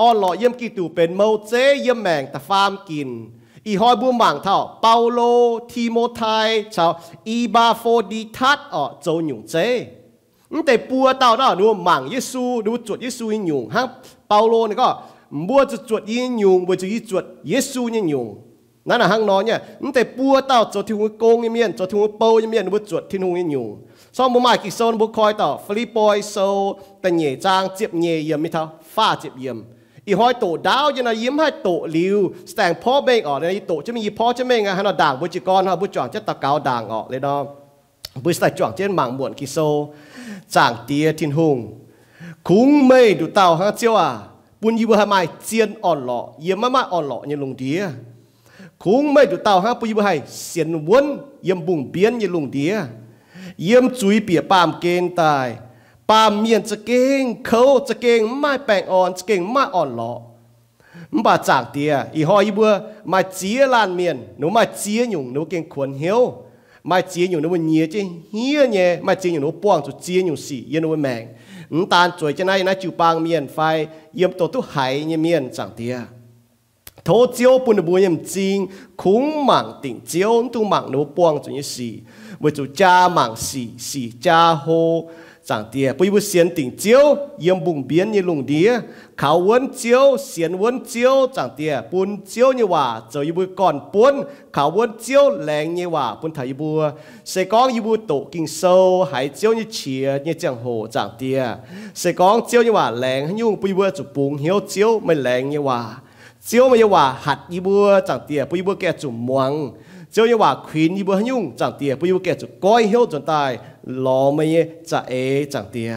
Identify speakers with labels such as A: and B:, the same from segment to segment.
A: ออนหล่อเยี่ยมกีตูเป็นโมาเจเยี่ยมแมงแต่ฟาร์มกิน อีหอยบัวหมางเท่าเปาโลทีโมไทชาวอีบาโฟดีทัดอ๋อโจหยุ่งเจแต่ปัวเต่าเนาะดูหมางเยซูดูจวดเยซูยิงหยุ่งฮะเปาโลนี่ก็บัวจะจวดยิงหยุ่งบัวจะยิจวดเยซูยิงหยุ่งนั่นน่ะห้างนอนเนี่ยอันแต่ปัวเต่าจวดที่หัวโกงยี่เมียนจวดที่หัวเปายี่เมียนบัวจวดที่หัวยิงหยุ่งสองบุมากิโซนบุคอยต่อฟลิปปอยโซแต่เหน่จางเจ็บเหน่เยี่ยมไม่เท่าฟ้าเจ็บเยี่ยม อีหอยโตดาวยังไงยิ้มให้โตลิวแสงพ่อเบงออกในโตจะมีพ่อจะไม่ไงฮะเราด่างบุจิกรฮะบุจวงจะตะเกาด่างออกเลยเนาะบุษใส่จวงเจนหมังบวนกิโซจางเตียทินหงคุ้งไม่ดูเต่าฮะเจ้าอะปุญยีบหามายเจียนอ่อนหล่อเยี่ยมมากอ่อนหล่อยังลงเดียคุ้งไม่ดูเต่าฮะปุญยีบหายเสียนวนเยี่ยมบุ่งเบี้ยนยังลงเดียเยี่ยมจุยเปียปามเกณฑ์ตาย ปาเมียนจะเก่งเขาจะเก่งไม่แปลงอ่อนจะเก่งไม่อ่อนหลอมบาจากเตียอีหอยบัวมาเจียลานเมียนหนูมาเจียหยุ่งหนูเก่งขวนเหี้ยวมาเจียหยุ่งหนูเนียจะเฮียเนี่ยมาเจียหยุ่งหนูป้วงจุเจียหยุ่งสี่เย็นหนูแมงนตาจวยจะไหนนะจิวปางเมียนไฟเยี่ยมตัวตุ้หายเนี่ยเมียนจากเตียโทเจียวปุ่นบุญยมจริงคุ้งหมังติ่งเจียวตุ้หมังหนูป้วงจุเนี่ยสี่เวจุจ้าหมังสี่สี่จ้าโฮ chẳng tia bùi bùi xiên tỉnh chiếu yếm bùng biến như lùng đĩa khảo vấn chiếu xiên vấn chiếu chẳng tia bùn chiếu như hòa giờ y bùi còn buôn khảo vấn chiếu lẹng như hòa bùn thầy bùa sẽ có y bùi tổ kinh sâu hải chiếu như chia như chẳng hồ chẳng tia sẽ có chiếu như hòa lẹng nhung bùi bùi chụp bùng hiếu chiếu mới lẹng như hòa chiếu mà như hòa hạt y bùa chẳng tia bùi bùi kẻ chụp muang chiếu như hòa khuyến y bùa nhung chẳng tia bùi bùi kẻ chụp coi hiếu chuẩn tài lo mấy cha ế, chẳng tia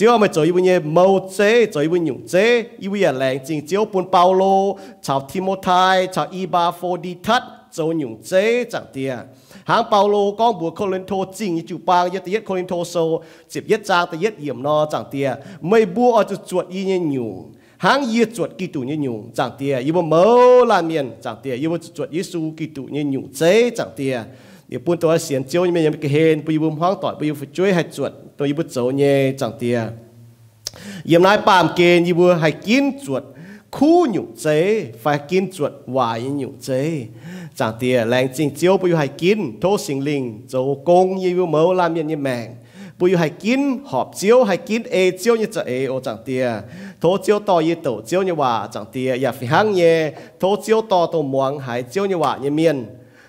A: có mà cho ibu nhé mâu chế chỗ ibu nhung chế ibu ya leng chính có bún à, lô chào Timothy chào Iba phô đi thắt cho nhung chế chẳng tia à. hàng Paulo con bùa Corinto chính như chủ bang yết yết thô sâu chụp yết trang tới yết yểm nó chẳng tia à. mấy bùa ở chỗ chuột y như nhung hàng yết chuột kỳ tụ như nhung chẳng tia yêu mâu lan miền, chẳng tia yêu chuột Giêsu kỳ tụ như nhung chế chẳng tia อีปุ่นตัวเสียนเจียวยังไม่เห็นปุยบุมห้องต่อปุยบุช่วยให้จวดตัวยีบุโจเย่จังเตียเยี่ยมนายปามเกณฑ์ยีบุให้กินจวดคู่หยุ่เจไฟกินจวดวายหยุ่เจจังเตียแรงจริงเจียวปุยให้กินโทสิงลิงโจกงยีบุเมาลามยันยี่แมงปุยให้กินหอบเจียวให้กินเอเจียวยี่จะเอโอจังเตียโทเจียว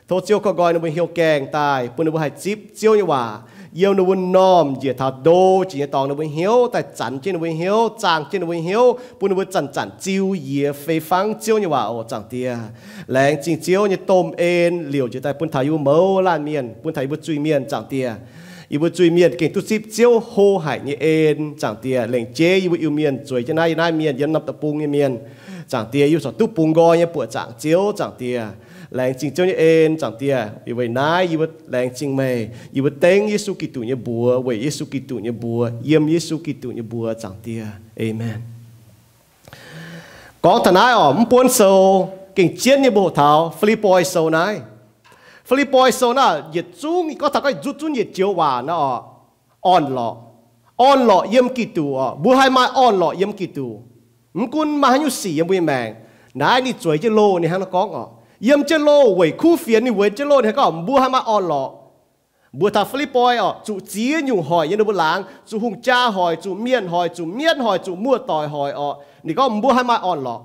A: thô chiêu có gọi nó bên hiệu kèng tài bên nó bên hai chip chiêu như hòa yêu nó bên nom dìa thà đô chỉ như tòng nó bên hiếu tài chắn trên nó bên hiếu chàng trên nó bên hiếu. Bên nó bên chắn chắn chiêu dìa phê phăng chiêu như hòa ô, chẳng tia lẹng chính chiêu như tôm en, liều chỉ tại bên thái yêu mâu lan miền bên thái bên truy miền chẳng tia yêu bữa chui kinh tu ship chiêu hô hải như ên chẳng tia lệnh chế yêu yêu miền chuối cho nay nay miền dân nằm tập pung như miền. Chẳng tia yêu sợ tu pung go như bữa chẳng chiếu chẳng tia แรงจริงเจ้าเนี่ยเอ็นจังเตียอีไว้นายอีไว้แรงจริงไหมอีไว้เต็งเยซูกิตุเนี่ยบัวไว้เยซูกิตุเนี่ยบัวเยี่ยมเยซูกิตุเนี่ยบัวจังเตียเอเมนกองทนายอ๋อมปวนโซเก่งเจียนเนี่ยบัวเท้าฟิลิปปอยโซนายฟิลิปปอยโซน่ะเหยียดจุ้งก็ถ้าก็จุ้จุ้งเหยียดเจียวหวานนะอ๋ออ่อนหล่ออ่อนหล่อเยี่ยมกิตุอ๋อบัวให้มาอ่อนหล่อเยี่ยมกิตุมกุนมาให้ยุสียังบุยแมงนายนี่สวยจะโลนี่ฮะนัก ยมเจโลเว้คู่เฟียนนี่เว้เจโลเนี่ยก็บัวหามาออนหลอบัวทาฟลิปอยอะจุจีนอยู่หอยยันบุหลางจุหุงจ้าหอยจุเมียนหอยจุเมียนหอยจุมั่วต่อยหอยอะนี่ก็บัวหามาออนหลอ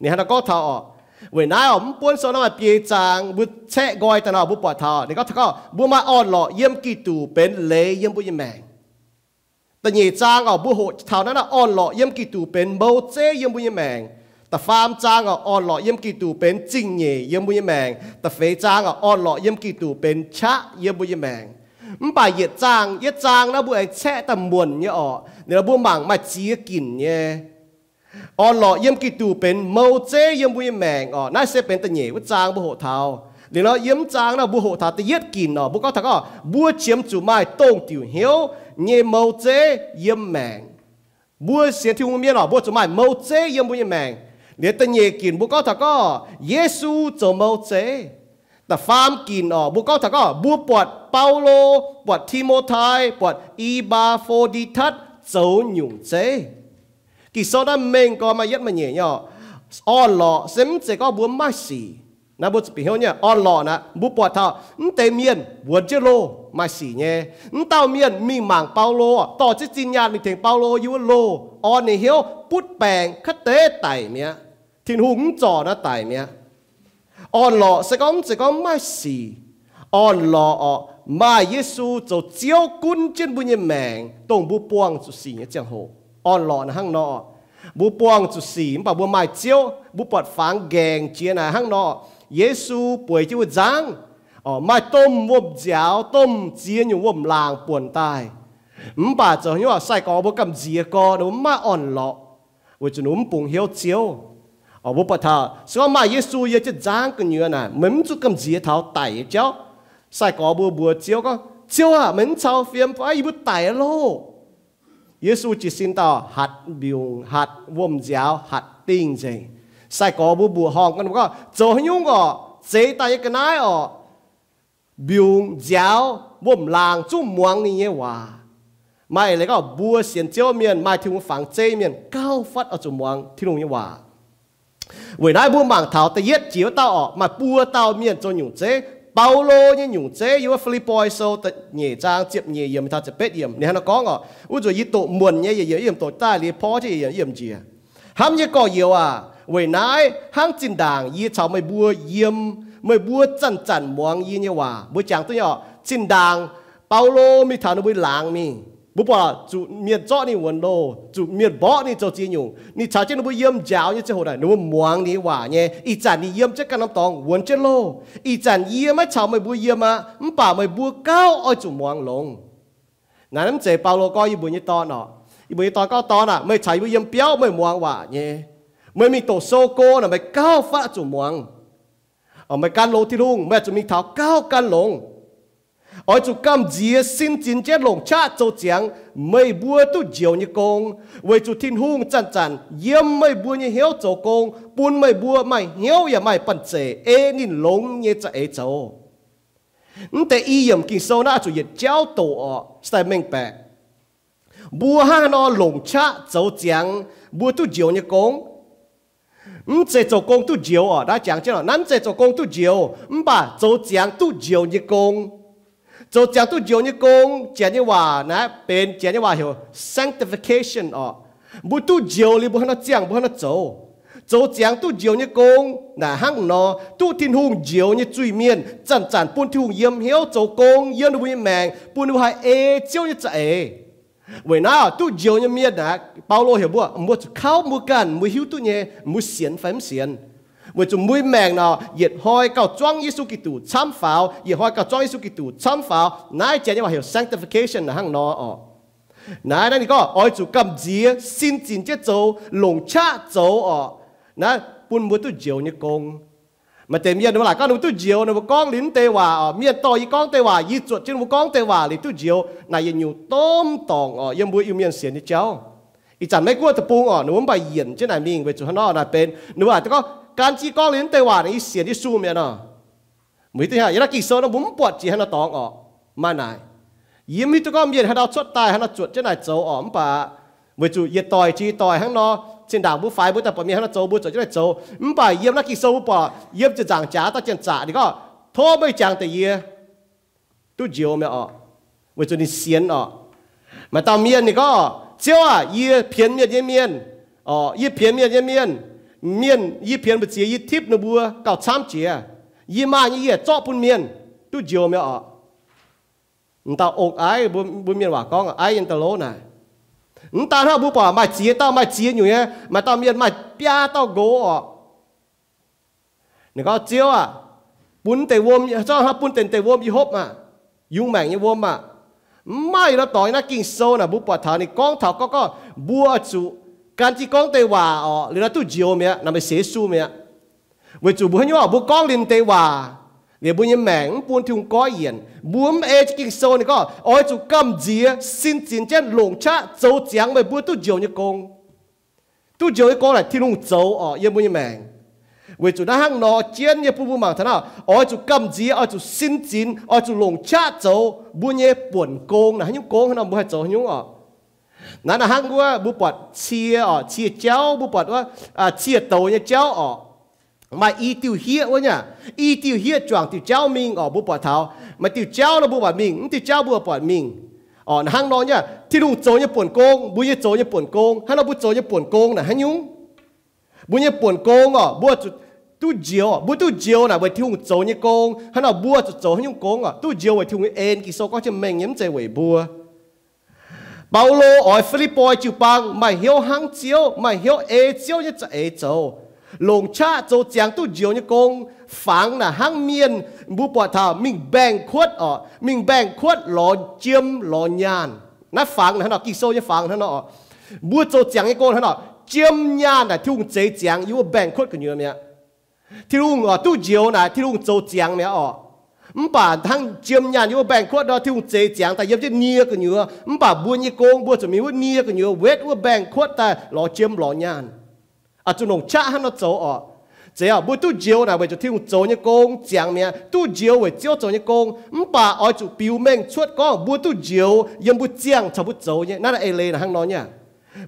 A: นี่ฮะก็ท่าอะเวนายอมปวนโซนมาเปียจางบุแชะกอยแต่เนาบุปผาทานี่ก็ก็บัวมาออนหลอเยี่ยมกี่ตูเป็นเลเยี่ยมบุยแมงแต่เหยจางอะบุโหเท่านั้นอะออนหลอเยี่ยมกี่ตูเป็นเบาเจเยี่ยมบุยแมง แต่ฟาร์มจ้างอะอ่อนหล่อเยี่ยมกี่ตูเป็นจริงเย่เยี่ยมบุญแมงแต่เฟจ้างอะอ่อนหล่อเยี่ยมกี่ตูเป็นชะเยี่ยมบุญแมงมันป่าเหยียดจ้างเยียดจ้างนะบุไอแช่ตำมวนเนี่ยอ๋อเนี่ยบุหมังมาจีกินเนี่ยอ่อนหล่อเยี่ยมกี่ตูเป็นเมาเจเยี่ยมบุญแมงอ๋อน่าเสเป็นตะเหย่ว่าจ้างบุหเทาเดี๋ยวเราเยี่ยมจ้างนะบุหเทาต่เยียดกินอ๋อบุก็ถ้าก็บัวเฉียมจู่ไม้ต้งติวเหียวเนี่ยเมาเจเยี่ยมแมงบัวเสียที่หัวเมียอ๋อบัวจูไม้เมาเจเยี่ยมบุญแมง nếu ta nhẹ kín bố có thật có Giêsu cho mâu chế ta farm kín ở, bố có thật có bố bọt Paulo bọt Timothy bọt Iba phô đi thất dấu nhung chế kỳ sau đó mình có mà yết mà nhẹ nhỏ on lọ xem sẽ có bố mắc xì na bố bị hiểu nhá on lọ na bố bọt thao tế miền bố chế lô mai xì nhé tao miền mi mảng yếu lô thiên hùng trò đã tại mẹ. On lọ, sẽ có sẽ có mai xì. On lọ, ọ mà cho chiếu cún trên bu nhân mạng tổng bu buông chủ xì nhé chẳng hồ. On lọ là nọ bu buông chủ xì bà bu mai chiếu bu bọt phán nọ Giêsu buổi chiếu giang ờ tôm vôm giáo tôm chia nhiều vôm làng buồn tai. Ừm, bà cho như là sai có bu cầm gì có đúng mà on lọ. Với chúng nó bùng hiếu chiếu ở bộ bà thà sau mà Giêsu ye chết giang cái nhựa này, mình chú cầm dĩa tháo tài cháu. Sai có bùa bùa chiếu con, chiếu à mình sao phiền phải ibu tài lô? Giêsu chỉ xin tao hạt biểu hạt vôm giáo hạt tinh gì sai có bùa bùa hòn con có chỗ nhung có chế tài cái nái ở biểu giáo vôm làng chú muang như vậy hòa. Mai lại có bùa xiên chiếu miền mai thì cũng phẳng chế miền cao phát ở chỗ muang thì luôn như hòa. วจังอ๋อไม่ต้มวบเจียวต้มเจียอยู่วบลางป่วนตาย唔把就因为细个冇咁自个，你乜安乐，或者你唔碰晓招，哦冇不他，所以买耶稣嘢即争个女呢，唔做咁自头大招，细个冇冇招个，招啊，唔炒飞唔爱不大咯。耶稣只先到หัดบิวหัดวมเจ้าหัดติ้งเจงใส่กอบูบูห้องกันก็โจยุ่งก็เจตายกันนายอ๋อบิวเจ้าวมลางจุ่มมวงนี่ว่า mai lấy cái bùa xiên chiếu miền บุปผาจุเมียจ้อนี่วันโลจุเมียบ่อนี่จ้าจีนอยู่นี่ชาเจนบุเยี่ยมเจ้าเนี่ยเจ้าหัวไหนนึกว่ามวงนี่หว่าเนี่ยอีจันนี่เยี่ยมเจ้ากันน้ำตองวนเจ้าโลอีจันเยี่ยมไม่ชาวไม่บุเยี่ยมอะมันป่าไม่บัวเก้าอ้อยจุมวงลงนั้นเจ้เปาโลก็ยี่บุญยี่ตอนเนาะยี่บุญยี่ตอนก็ตอนอะไม่ใช่บุเยี่ยมเปี้ยวไม่มวงหว่าเนี่ยไม่มีตัวโซโก้น่ะไม่ก้าวฟ้าจุมวงเอาไม่การลงที่ลุงแม่จะมีเท้าก้าวกันลง ở chỗ cam dìa xin chín chết lồng cha châu chàng mây bua tu diều như công với chỗ thiên hung chăn chăn yếm mây bua như hiếu châu công buôn mây bua mày hiếu ya mày bận chế ê nín lông như cha ê châu nte y yếm kinh sâu na chú yết cháu tổ ở sai mình bè bua ha nó lồng cha châu chàng bua tu diều như công 唔在做工都少哦，他讲起了，咱在做工都少，唔把做讲都少一工。So chả tu dồn như công chả như hòa na, bên chả như hòa hiểu sanctification ọ bu tu dồn li bu hắn nó chẳng bu hắn nó chỗ chỗ tu dồn như công na hăng no, tu thiên hùng dồn như truy miên chẳng chẳng buôn thiên hùng yếm hiếu chỗ công yếm đuôi mèn buôn đuôi hai ê chiếu như chạy. Vậy nào tu dồn như miên nè bao lô hiểu bu mua khao mua cản mua hiu tu nhé mua xiên phải xiên 反闪。为做每命呢，热开到装耶稣基督参考，热开到装耶稣基督参考，乃正因为系 sanctification na hang no 哦。乃那你讲爱做禁止先进即做龙叉做哦，那半每都照你讲。mà tìm nhiên là con tu diệu nó con lính tê hòa miền to y con tê hòa y chuột trên một con tê hòa thì tu diệu này yên nhiều tôm tòng ở yên bùi yêu miền xiên đi cháu ý chẳng mấy qua tập bung ở nó muốn bài diễn trên này mình về chỗ nó là bên nếu mà có การจีกองเลี้ยนแต่ว่านี่เสียที่สู้เมียนะมือที่หายักษ์กิโซนะบุ้มปวดจีให้เราตองออกมาไหนยิ้มที่ตัวก็มีให้เราชดตายให้เราจุดจะไหนโจอ๋อมป่าเมื่อจู่เยต่อยจีต่อยข้างนอเส้นด่างบุ้ไฟบุ้แต่ปมีให้เราโจบุ้จุดจะไหนโจมป่าเยี่ยมนักกิโซบุ้ปอเยี่ยมจะจางจ๋าตาเจนจ่านี่ก็โทษไม่จางแต่เยี่ยตู้เจียวเมียอ๋อเมื่อจู่นี่เสียนอ๋อมาตามเมียนนี่ก็เจ้าอะเยี่ยเพี้ยนเมียนเยี่ยเมียนอ๋อเยี่ยเพี้ยนเมียนเยี่ยเมียน miền y phiền bự chia y tiếp nó bùa cào chăm chia à. y mà y ye cho bún miền tu chiều mẹ ọ. Ta ốc ai bún bún miền hòa con ai yên ta lố này ta ha bù bỏ mà chia tao mà chia nhiều nhé mà tao miền mà bia tao gỗ ọ. Nè có chiếu à. Bún tề vôm cho ha bún tề tề vôm y hốp mà. Dùng mạng y vôm mà. Mai nó tỏi nó kinh sâu nè bù bỏ thảo này con thảo có có bùa chủ การที่กองเตว่าอ๋อหรือตู้จิโอเมียนำไปเสียสู้เมียเวจูบุญยว่าบุกองลินเตว่าเดี๋ยวบุญยังแมงปูนที่งก้อยเย็นบุญเอจกิงโซนี่ก็อ๋อจูกำจีสินจินเจนหลงชะโจเจียงไปบุญตู้จิโอนี่กงตู้จิโอนี่กงแหละที่ลุงโจอ๋อยังบุญยังแมงเวจูนั่งนอเจียนยังปูบุมังท่านาอ๋อจูกำจีอ๋อจูสินจินอ๋อจูหลงชะโจบุญยังป่วนโกงนะยังโกงขนาดบุญให้โจยังอ๋อ นั่นนะฮังว่าบุปผาเชียอ๋อเชียเจ้าบุปผาว่าอ่าเชียโตเนี่ยเจ้าอ๋อมาอีติวเฮียวะเนี่ยอีติวเฮียจวงติวเจ้ามิงอ๋อบุปผาเท้ามาติวเจ้าแล้วบุปผามิงติวเจ้าบุปผามิงอ๋อฮังนอนเนี่ยที่ลุงโจเนี่ยป่วนโกงบุญเนี่ยโจเนี่ยป่วนโกงฮันเราบุโจเนี่ยป่วนโกงนะฮันยุงบุญเนี่ยป่วนโกงอ๋อบัวจุดตู้เจียวบัวตู้เจียวนะไปที่ลุงโจเนี่ยโกงฮันเราบัวจุดโจฮันยุงโกงอ๋อตู้เจียวไปที่ลุงเอ็นกิโซก็จะแม่งยิ้มใจไหวบัว เปาโลออยฟิลิปปอยจิวปังมาเหี้ยวหังเจียวมาเหี้ยวเอเจียวเนี่ยจะเอเจียวลงชาโจเจียงตู้เจียวเนี่ยกงฝังน่ะหังเมียนบุปผาทามิงแบ่งควดอ๋อมิงแบ่งควดหลอนเจียมหลอนยานนั่นฝังนะฮะเนาะกิโซเนี่ยฝังนะเนาะบัวโจเจียงเนี่ยกงนะเนาะเจียมยานน่ะที่ลุงเจียงอยู่แบ่งควดกันอยู่เนี่ยที่ลุงอ๋อตู้เจียวน่ะที่ลุงโจเจียงเนี่ยอ๋อ จางแต่ยังจะเนียกันอยู่唔把บัวยี่โกงบัวจะมีว่าเนียกันอยู่เวทว่าแบ่งขวดแต่รอเจียมรอยานอาจุนงชะให้เราโจออก这样不都招呐，为咗听做一工讲咩？都招为招做一工，唔把爱做表面出讲，不都招，又不讲就不做呢？那系嚟嗱行内呢？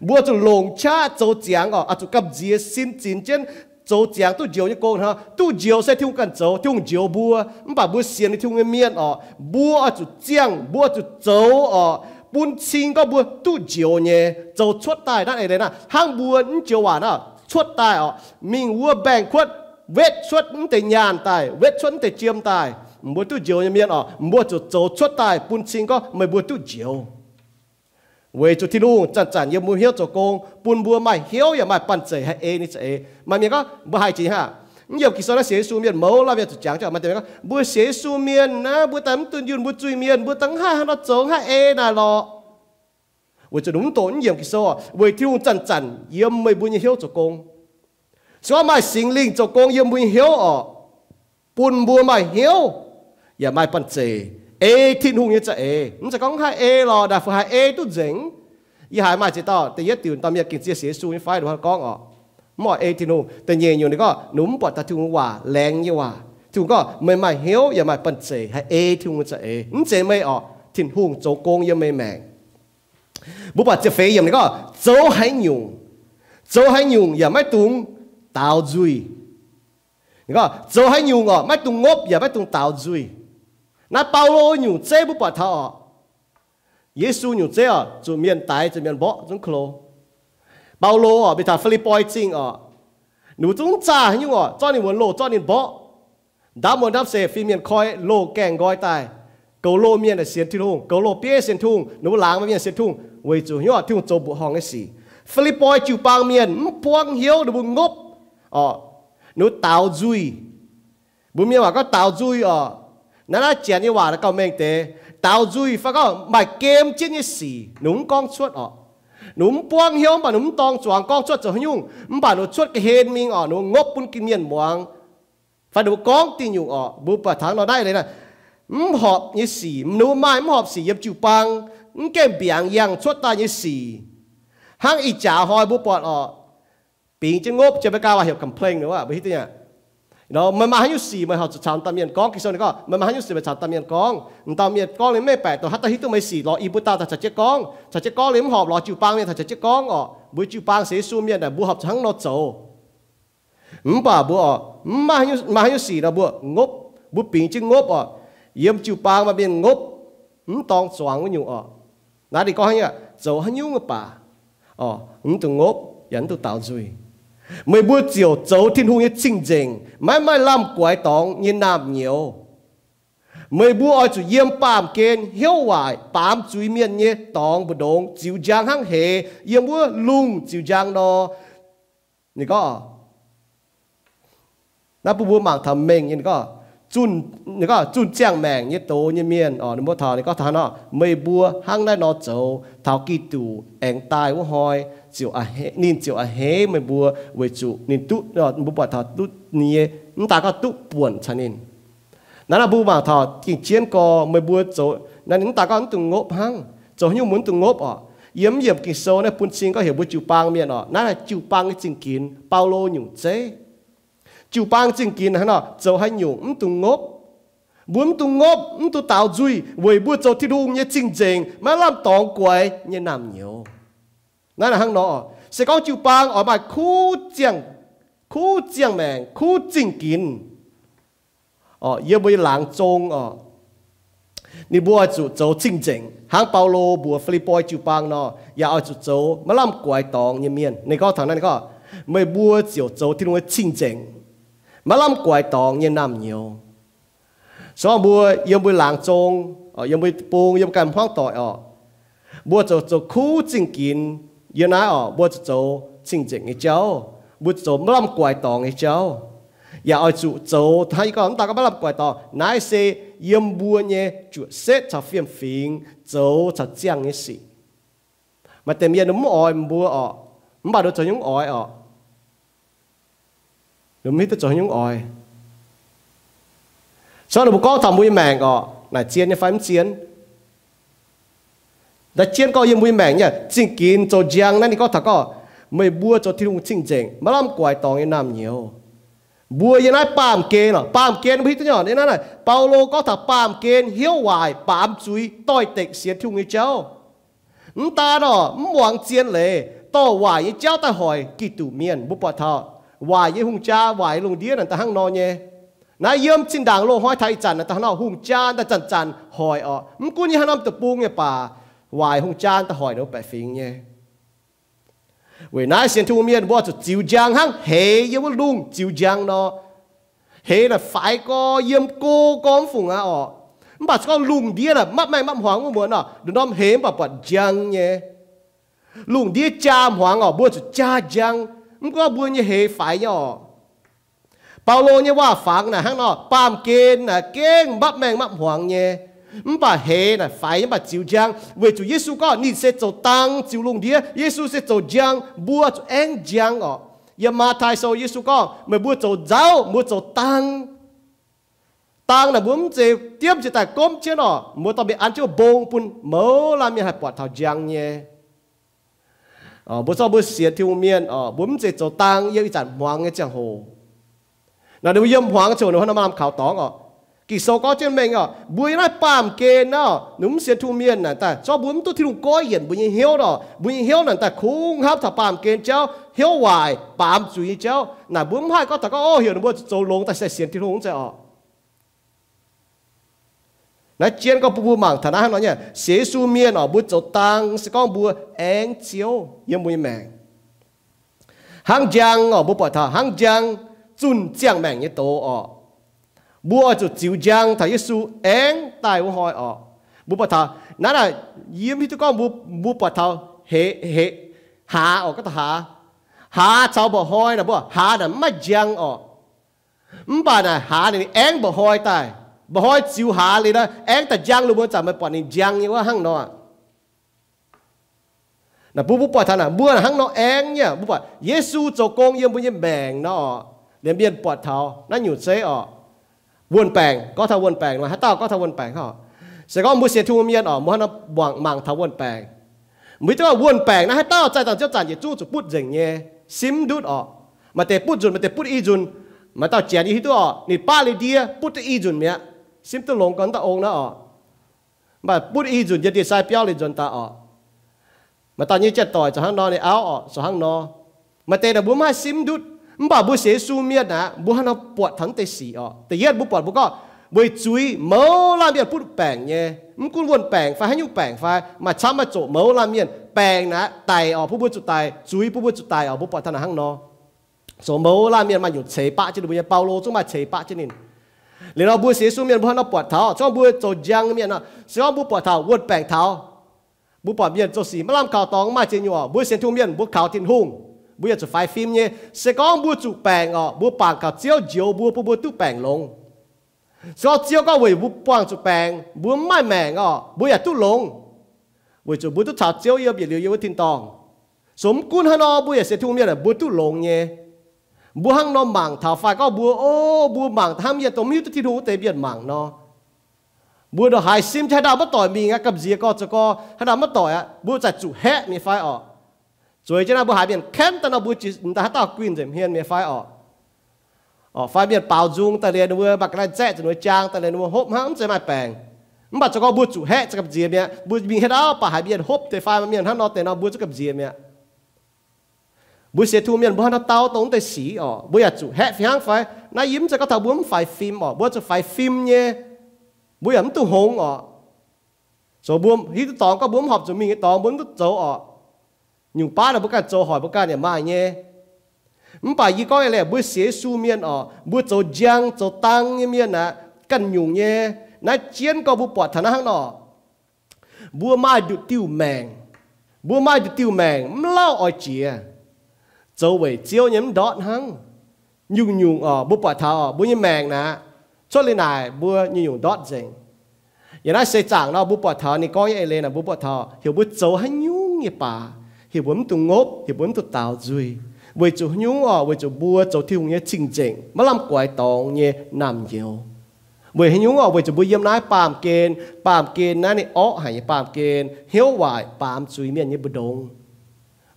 A: 不就龙叉做讲哦，啊就急住先战争。 走讲都招一个哈，都招在听干走，听招不啊，唔把不先你听个面哦，不啊就讲，不就走哦，本清ก็不都招呢，走出大นั่นเองนะห้างบัวนี่เจียวหวานอ่ะชุดตายอ๋อมิงวัวแบ่งขวดเวทชุดนี่แต่ยานตายเวทชุดแต่เจียมตายบัวตู้เจียวเนี่ยเมียนอ๋อบัวจะโจชุดตายปุ่นชิงก็ไม่บัวตู้เจียว เวจุที่ลุงจันจันยังมือเหี้ยวจกงปุ่นบัวไม่เหี้ยวอย่าไม่ปั่นใจให้เอนี่จะเอมันมีก็บ่หายจริงฮะ你有几少那写书面冇那边就讲叫嘛对个，不写书面那不等顿用不追面不等下那走下 A 那咯，我就弄多你有几少啊？为听真真也没不你晓做工，所以买心灵做工也没晓哦，半บัวไม่เหี้ยวอย่าไม่ปั่นใจ A thiên hùng như chạy không sẽ có hai A lo đã phải hai A tu dính y hai mai chỉ taoแต่ยัดติวตามยากินเสียเสียสูงไฟดูเขาก้องอ๋อมอ A ที่นู่นแต่เย็นอยู่นี่ก็หนุ่มปอดตาทุ่งว่าแรงยี่ว่าทุ่งก็ไม่ A thiên hùng như chả A, nó chả con hai A, lo đà phụ hai ê tu dính. Y hai mà chỉ tao tự nhiên tiền tâm nhật kinh, chia sẻ su như phải được con ọ mọi A thiên hùng tự nhiên nhiều này có núm bọt ta thương hòa lẹng như hòa. Thương có mày mày hiếu và mày bận chế hai A thiên hùng chả A, nó chế mày ọ thiên hùng châu công như mày mèng bố bọt chế phế yếm này có châu hay nhung châu hay nhung và mày tung tao duy có chỗ hay nhung ọ mày tung ngốc và mày tung tao duy 那保罗用这不把他哦，耶稣用这啊，就面带就面薄，种克罗。保罗哦，被他菲利波经哦，หนูต้องจ่าอยู่อ่ะจ้านี่วันโลจ้านี่บ่ดามวันดับเสฟีเมียนคอยโลแกงก้อยตายเกาโลเมียนเสียนทุ่งเกาโลเปี้ยเสียนทุ่งหนูล้างมาเมียนเสียนทุ่งเวจูยอดทุ่งโจบุห้องไอ้สีฟิลิปปอยจูปางเมียนพวงเหียวห นูบุงบอ๋อหนูเต่าจุยบุเมียว่าก็เต่าจุยอ๋อนั่นละเจียนยี่ว่าแล้วก็เมงเตะดาวจุยฟ้าก็มาเกมเจียนยี่สี่หนุ่มกองชวดออกหนุ่มปวงเหี่ยวป่ะหนุ่มตองจวงกองชวดจะยุ่งมันป่ะหนุ่มชวดกระเฮนมิงออกหนุ่มงบปุ่นกินเมียนหวงฟ้าหนุ่มกองตีนอยู่ออกบุปผาทางเราได้เลยนะมันหอบยี่สี่หนุ่มไม้มันหอบสี่ยับจิวปังมันเกมเบียงยังชวดตายี่สี่ห้างอีจ่าหอยบุปผาออกปีจะงบจะไปกล่าวว่าเหี่ยวคำเพลงหรือว่าไปที่เนี่ย nó mà mà hay gì mà họ chán tam miên con. Cái số này có, mà mà hay gì mà chán tam miên con. Tam miên con lấy mấy bẻ tôi, hát ta hít tôi mấy gì lo ibu ta ta chặt chết con. Chặt chết con lấy họp lo, chịu bang miên ta chặt chết con, ọ. Bữa chịu bang sẽ su miền là bữa họp thắng nó chỗ ừm, bà bữa, ọ. Mà hay mà hay gì là bữa ngốc, bữa bình chứ ngốc, ọ. Yếm chịu bang mà miên ngốc. Ừm tòng xoáng với nhung ọ. Nãy đi có hay nhá chỗ hay nhung bà, ọ. Ừm, tôi ngốc, dẫn tôi tạo rồi mấy buổi chiều, cháu thiên hùng nhất chinh trình mãi mãi làm quái tóng như nam nhiều. Mấy buổi oi chủ yếm bám kên hiếu hoài bám chui miên như tóng bù đống chiều giang hăng hề yếm buổi lung, chiều giang nó như có? Nó bù bù mạng thầm mình như có? Chun như có? Chun chàng mèng như tố như miên. Ở nó mua thà như có thà nó mấy buổi hăng này nó cháu thảo kỳ tủ ảnh tai của hoi chiều à hé nín chiều à hé mà bùa về chú, nín tụ rồi ờ, bùa bảo thọ tụ nhẹ chúng ta có tụ buồn cho nên. Nó là bùa bảo thọ chỉ chiến cò mà bùa chỗ nên chúng ta có từng ngộp hăng? Chỗ như muốn từng ngộp à yếm yếm kỳ số này phun xin có hiểu bùa chịu bang miệng à nó là chịu bang cái chính kiến Paulo nhung chế. Chịu bang chính kiến hắn à chỗ hay nhung từng ngộp. Muốn tu ngốc tu tạo duy với bữa cho thi đua như chinh chênh mà làm tòng quái như nằm nhiều. นั่นหังนอสกองจิวปางออกมาคู่เจียงคู่เจียงแมงคู่จิงกินอ๋อเยบวยหลังจงอ๋อนี่บัวจุโจจริงจริงหางเปาโลบัวฟลิปอยจิวปางนออย่าเอาจุโจมาล่ำกวยตองเยี่ยมเยียนในก็ทางนั้นก็ไม่บัวจิวโจที่นู้นจริงจริงมาล่ำกวยตองเยี่ยนำเหนียวสองบัวเยี่ยมวยหลังจงอ๋อเยี่ยมวยปูงเยี่ยมกันพ้องต่ออ๋อบัวโจโจคู่จริงกิน 原来哦，我做清净嘅做，我做乜冧怪當嘅做，也愛做做睇講大家乜冧怪當，那些陰悶嘅做色就 phiền phiền，做就正嘅事。mà tìm ra đúng ỏi mua ọ mà bà đồ cho những ỏi ọ đúng hết cho những ỏi sau nó một con thằng mua mèn ọ là chiến như phái chiến nhé chủ xét cho phiền phiền dấu cho giang như gì mà tìm yên đúng ỏi bùa ọ không bảo được cho những ỏi ọ đúng hết cho những ỏi sau đó có thằng mũi mèn ọ là chiên như phải chiên đã chiên có yếm mũi mèn nhá chính kín cho giang nên có thằng có mày bùa cho thiên chính chính mà làm quài tòng như nam nhiều บัวยังไงปามเกณฑ์หรอปามเกณฑ์พี่ตัวเนี่ยนั่นน่ะเปาโลก็ถ้าปามเกณฑ์เหี้ยววายปามจุยต้อยเต็กเสียทุ่งเจ้าอืมตาเนาะมหวังเจียนเลยต่อวายเจ้าตาหอยกี่ตู่เมียนบุปผาวายยี่หุงจ้าวายลงเดียนั่นตาหังนอนเนี่ยนายเยี่ยมจินด่างโลห้อยไทยจันทร์ตาหังนอหุงจ้าตาจันจันหอยอ๋อมกุนี่ฮันนำตะปูงเนี่ยป่า วายหุงจ้าตาหอยเนาะแปะฟิงเนี่ย vì nãy xin thu miên bỏ cho chiều giang hăng hệ yêu lung chiều giang nó hệ là phải có yếm cô con phùng à ọ mà có lung đĩa là mắt mày mắt hoàng của muốn à đừng nói hệ mà bật giang nhé lung đĩa cha hoàng ọ bỏ cho cha giang không có bữa như hệ phải nhở Paulo nhưว่าฝังนะฮังเนาะปามเกณฑ์นะเก่งบับแมงมับหวงเนี่ย 唔把黑呢，快把照将，为主耶稣讲，你是做当照龙啲，耶稣是做将，不做安将哦。而马太受耶稣讲，咪不做走，唔做当。当là muốn gì tiếp chỉ tại công chứ nó muốn tao bị ăn chỗ bông pun mớ làm như hai bọt thảo giang nhé ờ bữa sau bữa xịt thiêu miên ờ muốn gì chỗ tăng yêu chẳng hoang cái chẳng hồ nào nếu yếm hoang chỗ nó nó làm khảo tóng ờ kỳ số có trên mình à? Bùi nó pam kê nó. Núm xe thu miên nè, ta cho bùi tôi thiếu có hiện bùi hiếu đó. Bùi hiếu nè, ta khung hấp thà pam kê cháu. Hiếu hoài pam chú ý cháu. Nè bùi hai có ta có, ô, hiểu nó bùi dầu lông ta sẽ xiên thiếu hùng cháu à. nãy chiến có bùi mảng thà nó nhỉ xế su miên ở bùi dầu tăng sẽ có bùi anh chiếu yếm bùi mèng hàng giang ở bùi bỏ thà hàng giang, chun giang mèng như tổ ở mua cho chiếu giang thầy Giêsu én tai u hoi ọ bu bà thà nãy là yếm hít con bu bu bà thao hệ hệ hạ ọ cái hạ hạ cháu bà hoi là bu hạ là mất giang ọ bà này hạ này én bà hoi tai. Bà hoi chiếu hạ liền đó, én ta giang luôn bữa chả mày bọn này giang như quá hăng nó là bu bu bà thà là mua là hăng nó én nhá bu bà Giêsu cho con yếm bu như mèn nó liền biên bà thao nó nhiều chế ọ วนแปลงก็ทาวนแปลงมาฮัตต้าก็ทาวนแปลงเขาเสก็มือเสียทุ่มเมียนออกมือนับวงมังทาวนแปลงมือจะววนแปลงนะฮัตต้าใจต่างเจ้าจันอย่าจู้จุปุดเจงเงี้ยซิมดูดออกมาเตะพูดจุนมาเตะพูดอีจุนมาเต้าเจียนยี่ตัวนี่ป้าเลยเดียพูดอีจุนเมียซิมตัวลงกันตาองนะออกมาพูดอีจุนยัดดีไซเปียวเลยจนตาออกมาตอนนี้เจ็ดต่อยจะห้างนอนในเอาออกจะห้างนอมาเตะดับบุ้มให้ซิมดูด bà bố sẽ su miết nè bố hắn nó bọt thắng tê xì ọ tê yết bố bọt bố có bố chui mẫu làm miệng bút bèng nhé. Mũ cún buồn bèng phải hay nhu bèng phải mà chăm mà chỗ mẫu làm miệng bèng nè tài ọ bố bố chụp tài chui bố bố chụp tài ọ bố bọt thằng hăng nó số mẫu làm miệng mà nhủ chế bạ chứ đừng bây bao lô chúng mà chế bạ chứ nên lý nó bố sẽ su miệng bố hắn nó bọt tháo, cho bố chỗ giang miệng nè sẽ bố bọt tháo buồn bèng tháo. Bố bọt miệng chỗ xì, mà làm cào tóng mà chế nhọ bố sẽ thu miệng bố cào tin hùng bây giờ จะ phải phim nhé. Sẽ có bữa chụp bèn ọ bữa bạc cả chiếu chiếu bữa bữa bữa tu bèn lông. So chiếu có về bữa bằng chụp bèn bữa mai mèn ọ bữa giờ tu lông. Bữa chụp bữa tu chào chiếu, yêu bị liều yêu thiên tòng. Sớm cún hơn nó bữa giờ sẽ thu miệng là bữa tu lông nhé. Bữa hăng nó mảng thảo phải có bữa ô bữa mảng tham gia tôm hiếu tu thiên hữu tế biển mảng nó bữa đó hai sim thay đạo mất tỏi mình á cầm gì có cho có thay đạo mất tỏi á bữa chạy chủ hết mi phải ở rồi cho nên bữa hai biển khen ta nó bữa chỉ ta tao quyền dùm hiền mẹ phải ọ ọ phải biển bảo dung ta liền vừa bạc lại chạy cho nó trang ta liền vừa hộp hãm sẽ mai bèng mà cho có bữa chủ hết cho gặp gì mẹ bữa mình hết đó bà hai biển hộp thì phải miền hắn nó thì nó bữa cho gặp gì mẹ. Bữa sẽ thu miền bữa nó tao tốn tới xí ọ bữa giờ chủ hẹn phía hắn phải nó yếm cho có thằng bữa phải phim ọ bữa cho phải phim nhé. Bữa ấm tu hông ọ rồi bữa hít tao có bữa học cho mình cái tao bữa tu dấu ọ nhưng ba là bữa cái dấu hỏi bữa cái này mai nhé không phải gì có là bữa sẽ su miền ở bữa dấu giang dấu tăng như miền à cần nhung nhé nó chiến có bữa bọt thằng hàng nọ bữa mai được tiêu mèng bữa mai được tiêu mèng lâu ở chia dấu về chiếu nhắm đọt hăng nhung nhung ở bữa bọt thảo bữa như mèng nè cho lên này bữa như nhung đọt dình giờ nó sẽ chẳng nó bữa bọt thảo này có như lên là bữa bọt thảo hiểu bữa dấu hắn nhung như bà hiểu bữa tụ ngốc hiểu bữa tụ tạo duy vì chủ nhung ở vì chủ bữa dấu thiêu như chính chính mà làm quái tòng như nằm nhiều เมื่อหิ้งออกเวจะบุยมนายปามเกณฑ์ปามเกณฑ์นั่นนี่อ้อหายปามเกณฑ์เหี้ยวไหวปามซุยเมียนยี่บุดงบัวไม่จวดเจ้าหนุ่มโจไว้นะสกองบัวเยี่ยมบุญยหลางอ๋อบั hiệp bốn tụ ngốp, hiệp bốn tụ tạo duy với chỗ nhúng ở với chỗ bùa chỗ thiêu nghe trình chỉnh, mà làm quái tòng nghe nằm nhiều. Với hình nhúng ở với chỗ bùa yếm nái pàm kên pàm kên nái này, ó hải pàm kên hiếu hoài, pàm suy miên như bù đông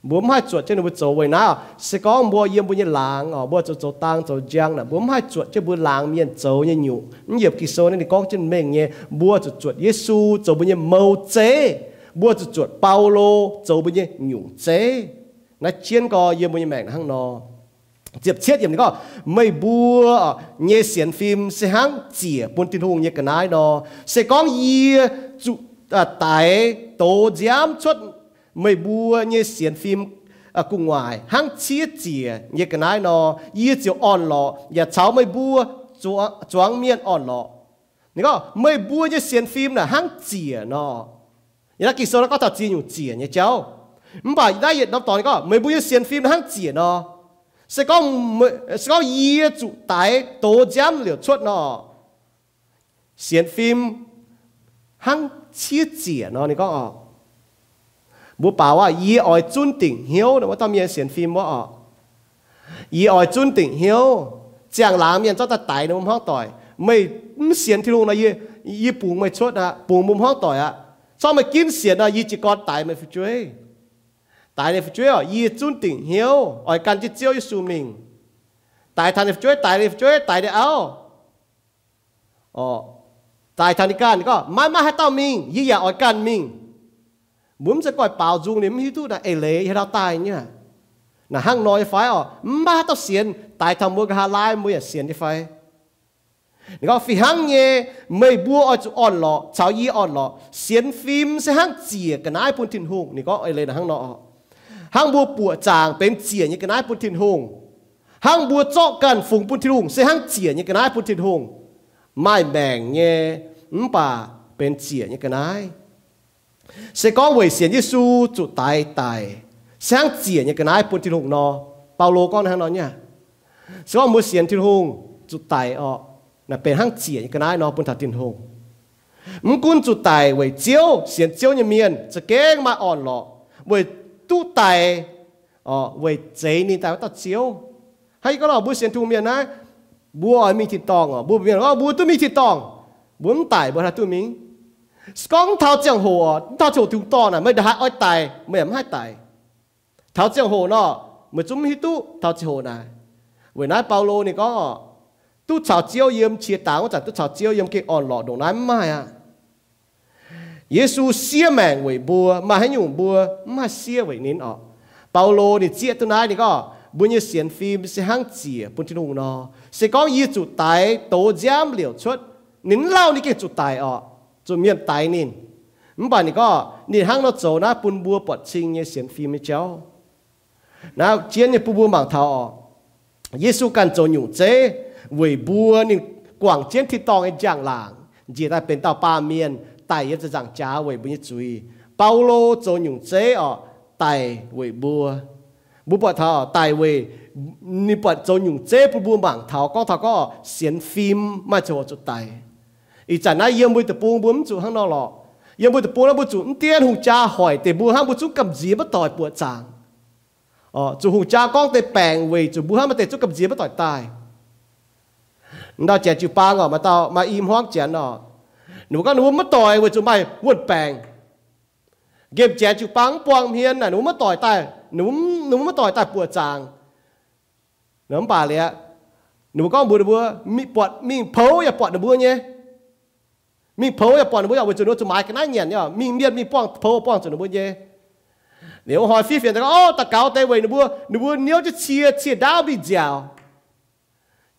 A: bốn hai chuột trên bùa chỗ với ná, sẽ có bùa yếm bùa như làng ở bùa chỗ chỗ tăng chỗ giang là bốn hai chuột trên bùa làng miên chỗ như nhụ nhiều kỳ số nên con trên mình nghe bùa chỗ chuột Giêsu chỗ bùa như mâu chế bua chuột chuột bao lô châu bây giờ nhũng chế. Nó chiến co yếm bây giờ mẹ hăng nó diệp chết yếm có mây bua nhẹ xiển phim sẽ hăng chỉ buôn tin hùng nhẹ cái nái nó sẽ có y trụ à tại tổ giám xuất mây bua nhẹ xiển phim à cùng ngoài hăng chia chỉ như cái nái nó y chiều on lọ và cháu mây bua choáng miên on lọ 你看，每部一些 film no. ยนักกิโซก็จะจีนอยู่เจียนเจ้าไมันบ่ได้ยินน้ำตอนก็ไม่บุยเสียนฟิล์มทั้งเจียนเนาะสก็ไม่สก็ยีจุดตายโตจำเหลือชดเนาะเสียนฟิล์มทั้งเชี่ยเจียนเนาะนี่ก็ออกบุป่าว่ายีอ่อยจุนติ่งเฮี้ยวนะว่าต้องมีเสียนฟิล์มว่าออกยีอ่อยจุนติ่งเฮี้ยวเจีงหลามยันเจ้าจะไตในมุมห้องต่อย ไม่เสียนที่ลุงนะยียีปุ่งไม่ชดนะปุ่งมุมห้องต่อยอะ sao mà kiếm xiên à yê chỉ còn tại mà phải chơi tại này chúa ở y chun tỉnh hiếu ở căn chỉ chiếu su mình tại thằng này chúa tại này chúa tại này áo ờ tại thằng này can có mãi mãi hay tao mình y ya ở căn mình muốn sẽ coi bảo dung niệm hiếu tu là ê lệ hay tao tai nhá là hang nói phải ờ mai tao xiên tại thằng mua cái hà lai mua xiên đi phải 你讲飞行嘢未不爱做安乐，炒衣安乐，先 phim 是行字嘅那一半天空，你讲爱嚟那行乐。hang bua bùa chàng bên chia như cái nái bún thiên hùng hang bua cho cần phùng bún thiên hùng sẽ hang chia như cái nái bún thiên hùng mai mèng nhé ừm bà bên chia như cái nái sẽ có về xiên Giêsu chủ tài tài sẽ hang chia như cái nái bún thiên hùng nó Paulo con hang nó nhá sẽ có một xiên thiên hùng chủ tài ọ là bên hang chia như cái nái nó bún thật thiên hùng 唔管做大为招，先招一面，就惊嘛安乐，为 tu tài ờ về chế ni tài ta chiếu hay có nào bữa xem tu miền á bữa ở mi thịt tòng à bữa miền đó bữa tu mi thịt tòng bữa tài bữa là tu mình con thao giang hồ à thao chỗ tu to nè mới đã hai tài mới em hai tài thao giang hồ nó mới chúng hi tu thao giang hồ này về nãy Paulo này có tu chào chiếu yếm chia tà ngó chẳng tu chào chiếu yếm cái on lọ đồ nói mai à Giêsu xia mẹ người bùa mà hãy nhung bùa mà xia với nín ọ Paulo thì chia tu nói thì có bùn như xiên phim sẽ hăng chia bùn trên hùng nó sẽ có y chủ tài tố giám liều chút, nín lao ní cái chủ tài ọ chủ miền tài nín mà bà này có nín hăng nó chỗ na bùn bùa bọt chinh như xiên phim như cháu nào chiến như bùa mảng thảo ọ Giêsu cần chỗ nhung chế วยบัวนี่กว่างเจียนที่ตองไอ้จางหลางจีได้เป็นเต่าปาเมียนไต่ยับจะจังจ้าวยบุญจุยเปาโลโจหยุงเจอไต่วยบัวบุปผาไต่วยนี่ปะโจหยุงเจปุบัวบังเทาก็เทาก็เสียนฟิล์มมาโจจุดไต่อีจันน่าเยี่ยมบุตะปูบุ้มจุข้างนอหลอยังบุตรปูแล้วบุตรจุนเตี้ยนหงจ้าหอยแต่บุห้ามบุตรกับจีบต่อยปวดจางอ๋อจุหงจ้าก้องแต่แปลงเวจุบุห้ามาแต่จุกับจีบต่อยตาย chàng ờ chủ hùng cha con để bèn về chủ bùa hăng mà để chủ cầm gì bắt tỏi tai đó trẻ chủ ba ngọ mà tao mà im hoang chén nọ หนูก็หนูมาต่อยว่าจุไปวุ่นแปลงเก็บแจจุปังปวงเพียนน่ะหนูมาต่อยใต้หนูหนูมาต่อยใต้ปวดจางหนูป่าเลยอะหนูก็บัวบัวมีปวดมีเผาอย่าปวดบัวเนี่ยมีเผาอย่าปวดบัวอย่าว่าจุนจุไม้กันนั่นเนี่ยเนี่ยมีเมียนมีป้องเผาป้องจุนบัวเนี่ย nếu hỏi phi phiền thì ô ta cáo tay vậy nó bua nó bua nếu cho chia chia đau bị dẻo ý bua chết à, ý có tai bùa chàng ờ mới tỏi bùa chàng với cầm dĩa bèng mình thấu tu nhé mình đi sai béo tu nhé bạn nếu cho chia mình với mình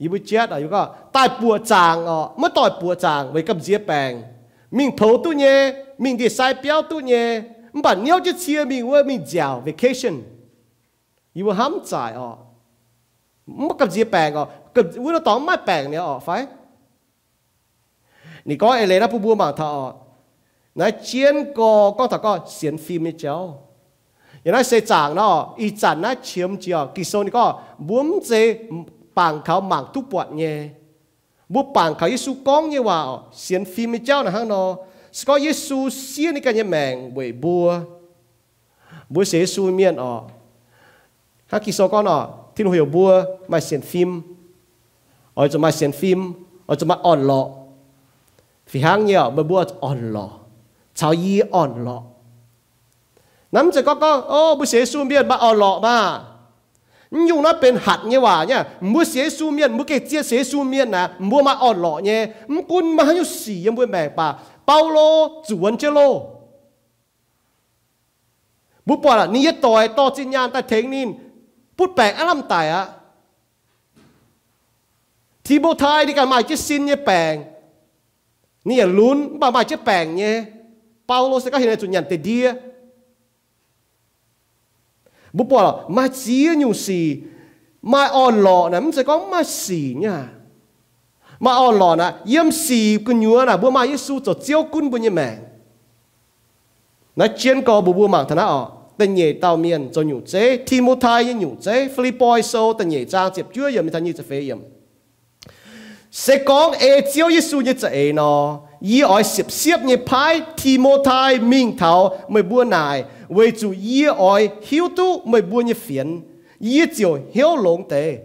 A: อีบุเจียดอายุก็ตายปัวจางอ๋อเมื่อต่อยปัวจางไว้กับเจียแปงมิงเผาตู้เย่มิงดีไซน์เปียวตู้เย่มันบัดเนี้ยจะเชียมิงว่ามิงเจียว vacation อีบุห้ามจ่ายอ๋อเมื่อกับเจียแปงอ๋อกับวุ้นต้องไม่แปงเนี่ยอ๋อไฟนี่ก็เอเลยนะผู้บัวมาทออ๋อนะเจียนก็ก็ถ้าก็เสียนฟิล์มเจ้าอย่างนั้นเสียจางเนาะอีจันนะเชียมเจียวกิโซนี่ก็บุ้มเจ bằng khảo mạng tu bọt nhé bố bằng khảo Giêsu con như vào xiên phim cháu là hăng nó có xiên cái nhà mèn bởi bùa bùa sẽ Giêsu miên ọ hắc kỳ số con ọ thiên hồi bùa phim ở chỗ mà xiên phim ở chỗ mà ổn vì hăng nhiều bởi bùa ổn cháu y ổn lọ nắm chỉ có có ô bùa sẽ Giêsu miên อยู่นะเป็นหัดเนี่ยว่าเนี่ยมัวเสียสูเมียนมัวเกเจียเสียสูเมียนนะมัวมาอ่อนหล่อเนี่ยมกุนมาอยูสี่ยังไม่แบกป่าเปาโลจวนเจโลบุปผาล่ะนี่ยต่อยต่อจินยานแต่เทงนินพูดแปลกอลัมตายอะทีโบไทยในกันมาจะสิ้นเนี่ยแปลงนี่อย่าลุ้นบ่ามาจะแปลงเนี่ยเปาโลสก็เห็นในจุดยันแต่เดีย bố ya lun ba ma si ma on lo na mse ko ma si nya ma on lo na yem si ku nyu na bu ma yesu cho mang ờ, tên nhẹ tàu miền cho nhủ chế Timothy nhủ chế Philippi so tên nhẹ trang tiếp chúa yếm thanh như chế phê yếm. Sẽ con ê chiếu Giêsu như chế nó ý ỏi xếp xếp như phái Timothy minh thảo mới bua nài vì chủ ý ỏi hiếu tu mới bua như phiền ý chiều hiếu lông tế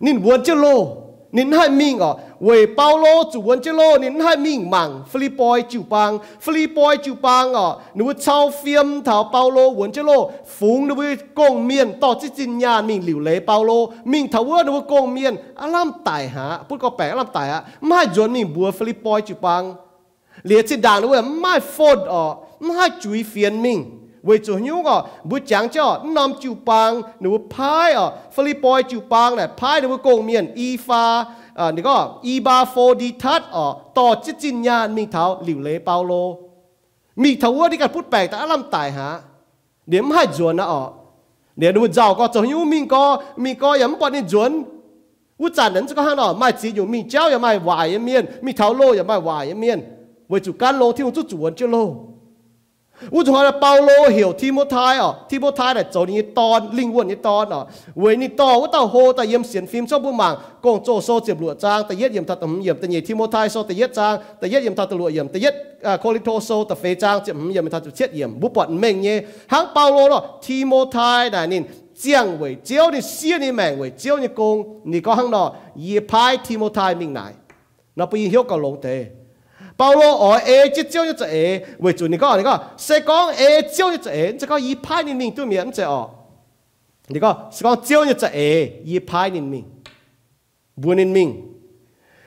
A: nên buồn chứ lô nên hai minh ở vì Paulo chủ quân chứ lô nên hai minh mảng. Philippi chủ bang Philippi chủ bang ở nếu chao phim thảo Paulo quân chứ lô. Phúng nếu công miền tỏ chỉ chính nhà mình liều lệ Paulo mình thảo vợ nếu công miền alam tài hả? Bút có bẻ alam tài hả? Mai chuẩn mình bùa Philippi chủ bang liệt chỉ đàn nếu mai phốt ở mai chui phiền mình วจูหิวก็บุจางเจ้านำจิวปังหนูพายอ่ฟิลิปอยจิวปังเนี่ยพายหนูโกงเมียนอีฟาอ่านี่ก็อีบาโฟดีทัดอ่ต่อจิจินญานมีเท้าหลิวเลเปาโล มีเท้าที่การพูดแปลกแต่อารมตายหาเดี๋ยวไม่จวนนะอ่อเดี๋ยวหนูเจ้าก็จะหิวมีก็มีก็ยังปอนี่จวนวุจันนั้นจก็ห้าหน่อไม่จีอยู่มีเจ้าอย่าไม่ไหวยังเมียนมีเท้าโลอย่าไม่ไหวยังเมียนไว้จุการโลที่มันจู่จวนเจ้าโล 我从那保罗hiểu提摩太哦，提摩太嚟做你当灵魂你当哦，为你当我到好但验善 phim 做不忙，讲做数接落章，第一验他五验，第二提摩太数第一章，第一验他第六验，第一啊哥林多数第四章接五验他就七验，不拨命嘢，行保罗咯，提摩太嗱你将为只要你写你命为只要你讲，你讲行咯，而派提摩太命嚟，那不要个龙地。 包罗我爱接招一只 A，为主你讲你讲，谁讲 A 招一只 A，？你讲一派人民都免唔哦。你讲谁讲招一只 A，？一派人民，不人命。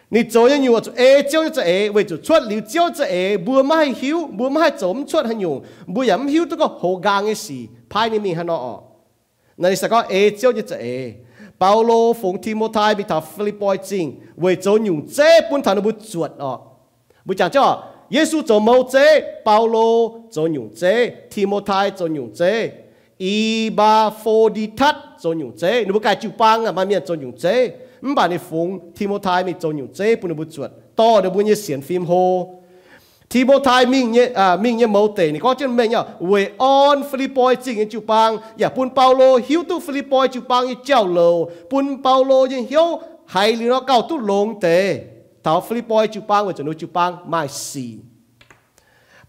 A: 你做人有我做 A 招一只 A，为主出流招一只，不买休，不买做唔出很用，不饮休都个好干嘅事，派人民很哦。那你谁讲 A 招一只 A，包罗奉提摩太俾他菲利波经，为做用这本谈都不准哦。Mới chẳng cho Giêsu cho mẫu chế, Paulo cho nhung chế, Timothy cho nhung chế, Iba phô đi thắt cho nhung chế, nếu cái chữ bang à mà miền cho nhung chế, mà bạn này phùng Timothy mình cho nhung chế, bữa bữa chuột, to được bữa như xiển phim hô, Timothy mình nhé à mình nhé mẫu tế này có chân mình nhá, we on Philippines chính cái chữ bang, ya dạ, pun Paulo hiu tu Philippines chữ băng như chào lầu, pun Paulo như hiu hay là nó cao tu lồng tế tàu Philippi chụp bang và chúng chụp bang mai xì.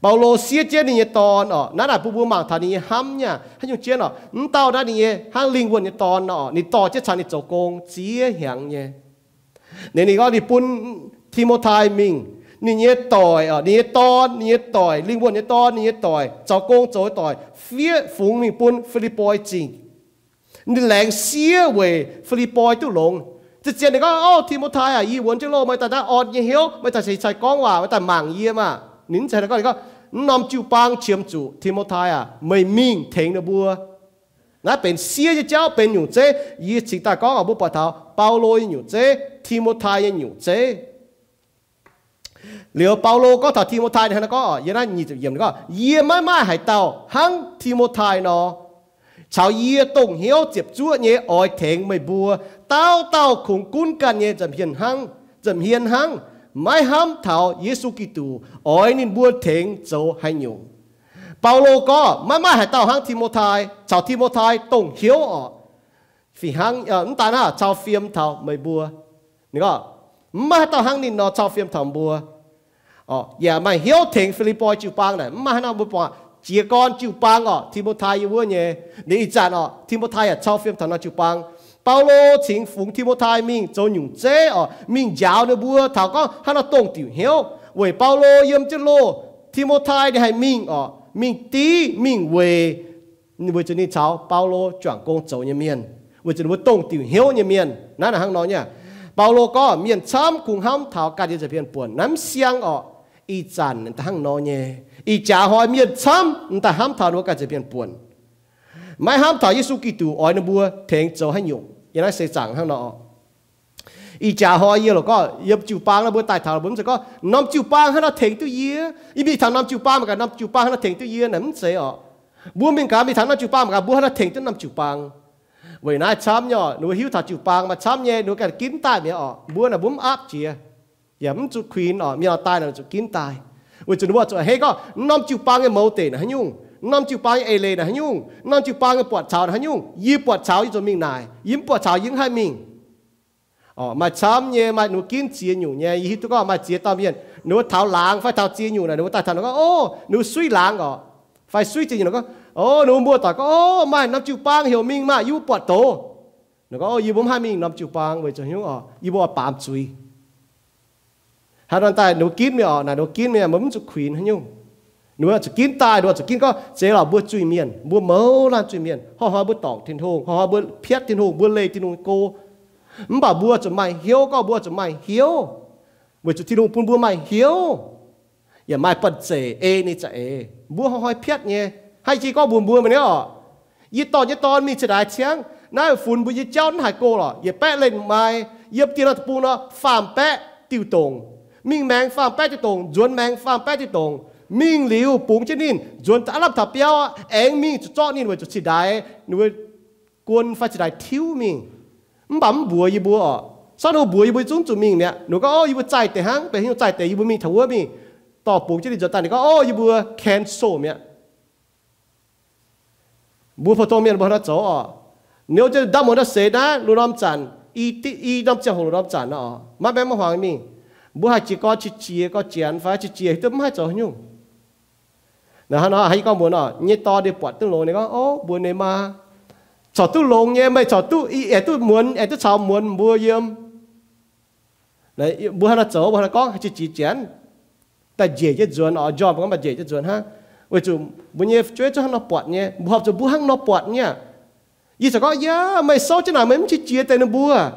A: Bảo lô xia chế này tòn ọ nãy là bố bố mạng thà này hâm nha. Hay dùng chế nọ. Ứng tao đã này hang linh quân này tòn nọ. Này tò chế chán này chỗ công chế hàng nha. Nên này gọi đi bún Timothy mình. Nên nhé tòi ờ, ở nhé to nhé tòi. Linh quân nhé to nhé tòi. Cháu công cháu tòi. Phía phúng mình bún Philippi chính nên làng xia về Philippi tu lông จะเจียนเด็กก็โอ้ทีมทายอะยีวนเจ้โลไม่แต่ตาออดยี่เหี้ยวม่แต่ใช้ใช้กล้องว่าไม่แต่หมางเยี่ยมอะนิ่งใส่แล้วก็ก็นอมจิวปังเฉียมจูทีมทายอะไม่มิ่งเทงนะบัวนะเป็นเสียเจ้าเป็นอยู่เจยี่สิตาก้องอะบุปผาเปาโลอยู่เจทีมทายอยู่เจเหลือเปาโลก็ถ้าทีมทายนะก็ยันนั้นยี่สิบเยี่ยมก็เยี่ยมไม่ไม่หายเต่าหังทีมทายเนาะ ชาวเยี่ยตงเหี้ยวเจ็บจ้วเนี่ยอ้อยแทงไม่บัวเต้าเต้าคงกุ้นกันเนี่ยจำเพียนหังจำเพียนหังไม่ห้ามเท้าเยซูกิตูอ้อยนินบัวแทงเจ้าให้หยุ่งเปาโลก็ไม่ไม่ให้เต้าหังทิโมทายชาวทิโมทายตงเหี้ยวอ่อฝีหังเอ่อตาน้าชาวเฟียมเท่าไม่บัวนี่ก็ไม่ให้เต้าหังนินนอชาวเฟียมเท้าบัวอ๋ออย่าไม่เหี้ยวแทงฟิลิปปอยจูปังไหนไม่ให้นาบุปผา อเจียกอนจิวปังอ่ะทิโมไทอยู่ว่าเนี่ยนี่อีจันอ่ะทิ อีจ่าหอยมีซ้ำแต่ห้ามทานว่าการจะเปลี่ยนปวนไม่ห้ามทานยิสุกิตูอ้อยนบัวเทงเจ้าให้หยงยังไงเสียจังข้างนอกอีจ่าหอยเยอะแล้วก็เย็บจิวปางแล้วบัวตายทานบุ้มจะก็น้ำจิวปางให้เราเทงตัวเยี่ยอีมีทางน้ำจิวปางมากับน้ำจิวปางให้เราเทงตัวเยี่ยนั่นเสียอ๋อบัวมีการมีทางน้ำจิวปางมากับบัวให้เราเทงตัวน้ำจิวปาง vậy nãy chăm nhỏ nụ hiếu thà chịu bang mà chăm nhẹ nụ cái kín tai mẹ ọ bữa là bấm áp chia yếm chút khuyên ọ mẹ tai là chút kín tai vậy chú nói cho hay có năm chịu bang cái mẫu tiền hay nhung năm chịu bang cái lệ là hay nhung năm chịu bang cái bọt chảo là hay nhung yếm bọt chảo cho mình này yếm bọt chảo yếm hai mình อ๋อมาช้ำเนี่ยมาหนูกินเจียอยู่เนี่ยยี่ตัวก็มาเจียตามเย็นหนูเท้าล้างไฟเท้าเจียอยู่นะหนูตาทานก็โอ้หนูซุยล้างก็ไฟซุยเจียอยู่ก็โอ้หนูบัวตาก็โอ้ไม่น้ำจิวปังเหี่ยวมิงมาอยู่ปวดโตหนูก็โอ้ยี่บุ้มให้มิงน้ำจิวปังไว้จะหิวอ๋อยี่บัวปามซุย หาตอนตายหนูกินไม่ออกนะหนูกินไม่มันจะขวินให้ยุ่งหนูจะกินตายหนูจะกินก็เจ้าบัวจุยเมียนบัวเมาลานจุยเมียนห่อห่อบัวตอกทิ้งทงห่อห่อบัวเพียทิ้งทงบัวเลยทิ้งทงโก bà bùa cho mày hiếu có bùa cho mày hiếu vì cho thi đụng bùa mày hiếu อย่าไม่ปัดเจเอนี่จะเอบัวห่อยเพียดเนี่ยให้ชีก็บุญบัวมันเนี่ยอ๋อยี่ตอนยี่ตอนมีเสียดายเชียงน่าฝุ่นบุญยี่เจ้าหายโกหรออย่าแปะเล่นไม้เย็บตีเราปูเนาะฟาร์มแปะติวตรง มิ่งแมงฟ้ามแป้จิตงจวนแมงฟ้ามแป้จิตงมิ่งหลิวปุงเช่นนี้จวนจะรับถับเปียวเองมิ่งจะเจาะนิ่หน่ว้จะสิได้หน่วยกวนฟ้าจะได้ทิ้วมิ่งมันบ่มบัวยีบัวซ่อนหัวบัวยีบัวจุ้งจุ่มิ่งเนี่ยหนูก็โอ้ยีบัวใจแต่ห้างไปเหิวใจแต่ยีบัวมิงถั่วมิงต่อปุงเช่นนี้จนตันี่ก็โอ้ยีบัวแคนโซเนี่ยบัวพอโตเมียนบัวรัดโจอะเนื้อจะดำหมดเสดนะรูน้ำจันอีตีอีน้ำเจ้าหงรูน้ำจันเนาะมาแม่มาหวังมิ่ bố hai chỉ có chỉ chia có chén phá chỉ chia tôi hai chỗ nhung nè hắn nói hay con muốn nó nhét to đi bọt tôi lồng này con. Ô buồn này mà. Chọn tôi lồng nghe, mày chọn tôi, ý tôi muốn ấy tôi sao muốn mua yếm này bố hắn là chỗ bố hắn con chỉ chỉ chén ta dễ chết dồn ở job con mà dễ chết dồn ha. Vậy chú bố nhé chơi cho hắn nó bọt nhé. Bố học cho bố hắn nó bọt nhé. Ý sao có yeah mày sao chứ nào mày chỉ chia tên nó bố à?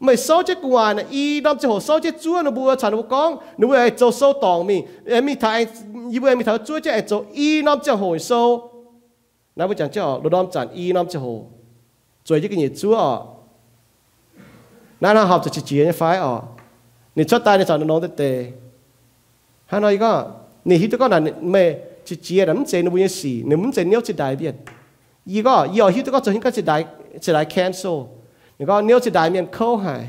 A: mày số chết quả nè y đâm chế hồ số chết, chúa nó bùa chẳng nó con. Nó bùa ai cho số tòng mi em mi thấy y bùa em mi thấy chúa chế ai cho y đâm chế hồ số nãy bùa chẳng chế hồ đâm chẳng y đâm chế hồ. Rồi chứ cái gì? Chúa à nãy nó học cho chị chị như phái à nị cho tay nị chẳng nó nói tê tê. Hà nói cái nị hít cái này mẹ, chị chị là muốn chơi nó bùa như gì nị muốn chơi nhau chị đại biệt. Y cái y ở hít cái chơi những cái chị đại chị đại cancel 你讲你要只大面扣系，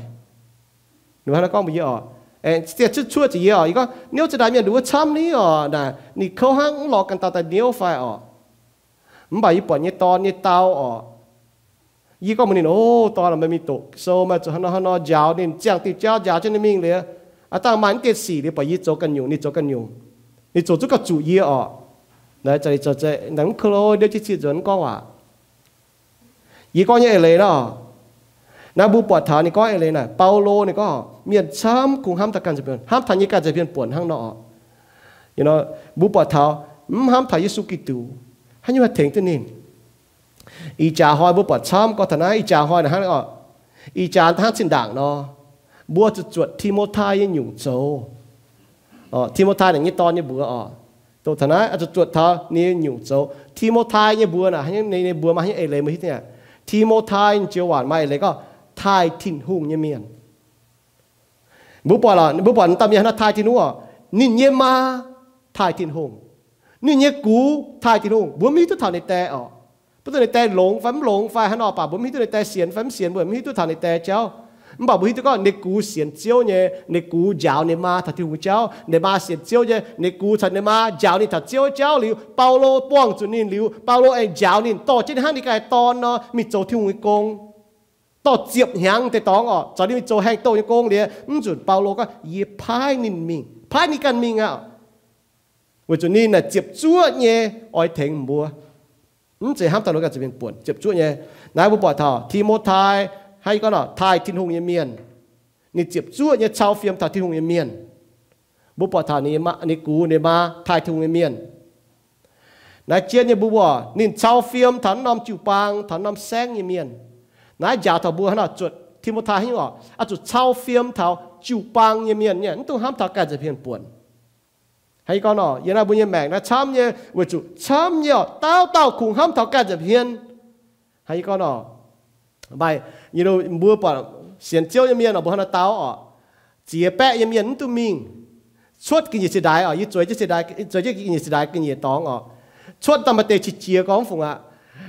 A: 你睇下讲乜嘢哦？诶，即系出出只嘢哦，一个你要只大面如果参你哦，嗱，你扣行落กันต่อแต่เนี้ยวไฟอ๋อ唔系一半一ตอน一เต้าอ๋อ y có một nên ô to là mình tổ so mà cho nó nó giáo nên chẳng thì giáo giáo cho nên mình liền à ta mang cái gì để bởi y cho cần dùng đi cho cần dùng đi cho chút cái chủ ý ở đấy cho cho cho nắng khô để chỉ chỉ dẫn con à y có như vậy đó na bu bọt thảoนี่ นาบูปวดฐานนี่ก็เอเลยนะเปาโลนี่ก็เมียนช้ำคุงห้ามตะการจะเปลี่ยนห้ามทันยิการจะเปลี่ยนปวดห้างนอ you know บูปวดท้าห้ามทายิสุกิตูให้ยูเถงตัวนี้อีจ่าหอยบูปวดช้ำก็ทนายอีจ่าหอยนะฮะก็อีจานท่านสินด่างเนาะบัวจะจวดทิโมทายันหยุ่งโจอ๋อทิโมทายอย่างนี้ตอนนี้บัวอ๋อตัวทนายอาจจะจวดเท้านี่หยุ่งโจทิโมทายเนี่ยบัวนะให้ในในบัวมาให้เอเลยมาที่เนี่ยทิโมทายเจียวหวานมาเอเลยก็ ทายถิ่นหุงเยเมียนบุปผาบุปผาตามยานาทายถิ่นหัวนินเยมาทายถิ่นหุงนินเยกูทายถิ่นหุงบุมีตุถาในแต่ออบุตุในแต่หลงฟัมหลงไฟหันอป่าบุมีตุในแต่เสียนฟัมเสียนบุมีตุถาในแต่เจ้ามันบอกบุหิตก็ในกูเสียนเจียวเนี่ยในกูยาวในมาถัดที่หูเจ้าในมาเสียนเจียวเนี่ยในกูถัดในมายาวนี่ถัดเจียวเจ้าหลิวเปาโลป้วงจุนินหลิวเปาโลเองยาวนี่ต่อเจนห้างนี่กายตอนเนาะมีโจที่หูกง ต่อเจียบหางแต่ตองอ๋อจอนี่มีโจแห้งโตยังกงเลยอืมจุดเปาโลก็เย่พายนินมิงพายนี่กันมิงอ่ะว่าจุดนี้น่ะเจ็บจ้วเนี่ยอ้อยเถงบัวอืมจะห้ามตลอดก็จะเป็นปวดเจ็บจ้วเนี่ยนายบุปผาทอทีโมไท hay có nó thai thiên hùng yên miền ni chụp chúa như chao phim thai thiên hùng yên miền bố bỏ thà ni mà ni cú ni mà thai thiên hùng yên miền nãy chia như bố bỏ ni chao phim thằng nam chịu bang thằng nam sáng yên miền nãy giả thằng bố nó chuột thì một thai hiểu à chuột chao phim thằng chịu bang yên miền nhỉ tôi ham thằng cái gì phiền buồn hay có nó yên là bố nhiên mẹ nó chăm như vừa chủ chăm nhiều tao tao cùng ham thằng cái gì phiền hay นายยาทบัวนะจุดทิมุทาห้วอะจุดเช่าเฟียมเท้าจิวปังเยี่ยมเนี่ยนี่ต้องห้ามทากาจะเพียนป่วนให้ก่อนอ๋อยันอาบุญยแมงนะช้ำเนี่ยเวจุช้ำเนี่ยเต้าเต้าคุงห้ามทากาจะเพียนให้ก่อนอ๋อไปยันเราบัวป่อนเสียนเจียวเยี่ยมเนาะบุหันาเต้าอ๋อเจียแปะเยี่ยมนี่ตุ้มิงชดกินยีสิได้อ๋อยี่จวยจะสิได้จวยจะกินยีสิได้กินยีตองอ๋อชดตัมมเตะชิเจียกองฝงอะ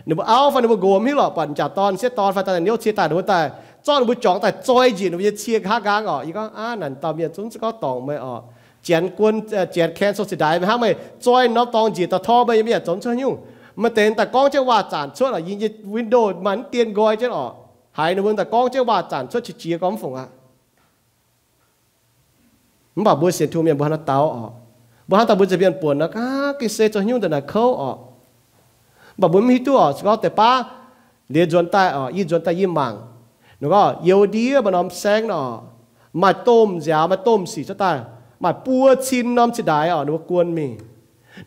A: นูบอกเอาฟันูบโกมฮิหล่อปั่นจัดตอนเสียตอนฟันต่เนี้ยเชียตาหนูแต่จอนบุจ่องแต่จอยจีนบุเชียข้ากางอ๋ออีกอ่านั่นตอมียจุ้งก็ตองไม่อ๋อเจียนกวนเจียนแคนสุดได้ไหมฮะไม่จอยนับตองจีตะท่อไม่ยังไม่อยากจนเชื่อยุ่งมาเต็นแต่กล้องเจ้าว่าจานช่วยอ๋อยิงวินโดว์มันเตียนกอยเจ้าอ๋อหายหนูบอกแต่กล้องเจ้าว่าจานช่วยเชียก้อมฝงอะมันบอกบุเสียนทูมีบุหันเต้าอ๋อบุหันตาบุจะเปลี่ยนปวดนะก้ากิเซจนยุ่งแต่หน้าเข้าอ๋อ บบุมฮิตัวสก็แต่ป้าเดียจนตายอ๋อยี่จนตายยิ่มังนึก็เยวดีบนอมแซงเนาะมาต้มยามาต้มสีจะตายมาปัวชินน้อมสิได้อ๋อนึกว่วนมี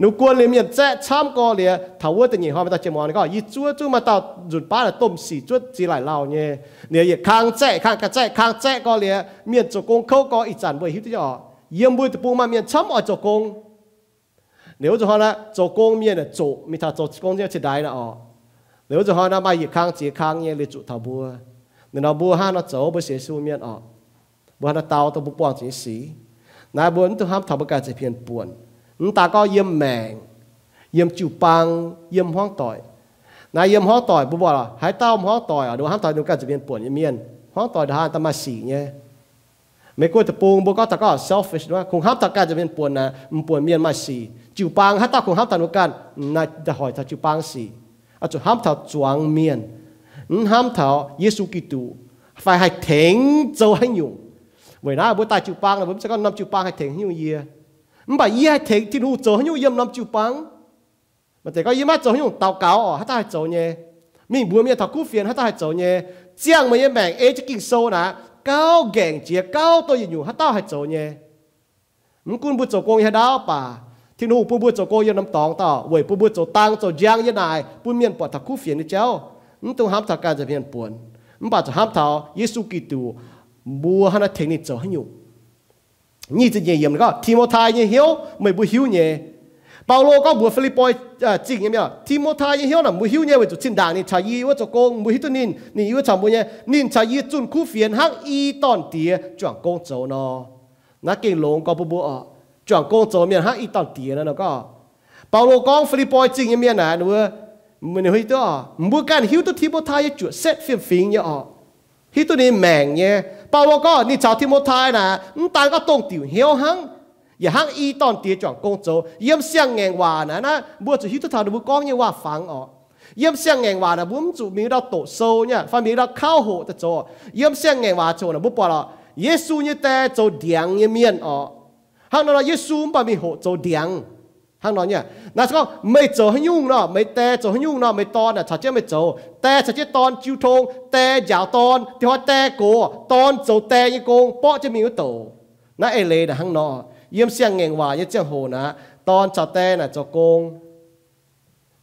A: นูกวนเลยมีแจ้ช้ำก็เลยถาวรแต่เนี่ห้องม่ตาเจมอนก็ยีจั่วจั่วมาตาจุดป้าต้มสีจั่วจีไหลเราเนี่ยเนี่ยยี่คางแจ้คางกระแจ้คางแจ้ก็เลยมีจุกงเข้าก็อีจันบวยฮิตจ่อ๋อเยี่ยมบุยตะปูมามีช้ำอ๋อจุกง 留着话呢，做工面的做，咪他做工面起来了哦。留着话呢，买一康几康耶，你做头部，你那部哈那走不写书面哦，部哈那刀都不光只死，那部你都哈头部干只偏半，你大哥也命，也就帮，也荒怠。นายเยี่ยมห้องต่อยบุบบ่หรอหายเต้าห้องต่อยอ่ดูห้ามต่อยดูกระเปลี่ยนปวนยี่มเยี่ยห้องต่อยทหารตมาสีเนี่ย ไม่กลัวจะปูงบก็ตะก็ selfish นะคงฮับตะการจะเป็นปวนนะมันปวนเมียนมาสีจิวปางฮัตตาคงฮับตานุกันนายจะหอยถ้าจิวปางสีอาจจะฮับถ้าจวงเมียนฮับถ้าเยซูกิตูฝ่ายให้เถงเจ้าให้ยุ่งเวลาบุตรจิวปางนะผมจะก็นำจิวปางให้เถงให้ยุ่งเยียมันบ่เยี่ยให้เถงที่รู้เจ้าให้ยุ่งเยี่ยมนำจิวปางมันแต่ก็ยี่มาเจ้าให้ยุ่งเตาเก่าอ๋อฮัตตาให้เจ้าเนี่ยมีบัวเมียถ้ากู้เฟียนฮัตตาให้เจ้าเนี่ยเจียงมันยังแบ่งเอจะกินโซนะ 高劲节高多人用他都系做嘢，唔管不做工嘢到吧。thiên hữu bố bố cho cô yên nằm tòng tao vậy bố bố cho tăng cho giang như này bố miền bọt thật cú phiền đi cháu唔ต้องห้ามทักการจะเพียนปวน唔把จะห้ามเท่าเยซูกิตูบัวฮันเทคนิคจะให้ เปาโลก็บัวฟิลิปปอยจริงเนี่ยทิโมทายเฮียนะมุฮิวเนี่ยเวจุดชินด่างนี่ชายีว่าจะโกงมุฮิตุนินนี่ว่าชาวบุญเนี่ยนินชายีจุนคู่เฟียนฮักอีตอนเตียจวงโกงโจนอนักเก่งหลงก็บัวบัวจวงโกงโจเมียนฮักอีตอนเตียนั่นก็เปาโลก็ฟิลิปปอยจริงเนี่ยนะนัวมันเฮียตัวมุกันฮิวตุทิโมทายจุดเซตเฟียนฟิงเนี่ยออฮิตุนินแมงเนี่ยเปาโลก็นี่ชาวทิโมทายนะตันก็ตรงติวเฮียวฮัง อย่าหังอีตอนเตียจอกกงโจเยี่ยมเสียงแงงวานะนะบัวจะฮิตทาดูบุกองเนี่ยว่าฟังออกเยี่ยมเสียงแงงวานะบุ้มจูมีเราโตโซเนี่ยฟังมีเราเข้าวโหจะโจเยี่ยมเสียงแงงวาโจนะบุปผาเยซูเนี่ยแต่โจเดียงเนี่ยเมียนออกหังนอนเยซูปะมีโหโจเดียงหังนอนเนี่ยนะก็ไม่โจให้ยุ่งเนาะไม่แต่โจให้ยุ่งเนาะไม่ตอนอะชัดเจนไม่โจแต่ชัดเจนตอนจิวทงแต่ยาวตอนที่ว่าแต่โกตอนโจแต่ยังโกงเปาะจะมีก็โตนะเอเลนะหักนอน เยี่ยมเสียงเงงว่าเยี่ยมเจ้าหูนะตอนจะเต้น่ะจะโกง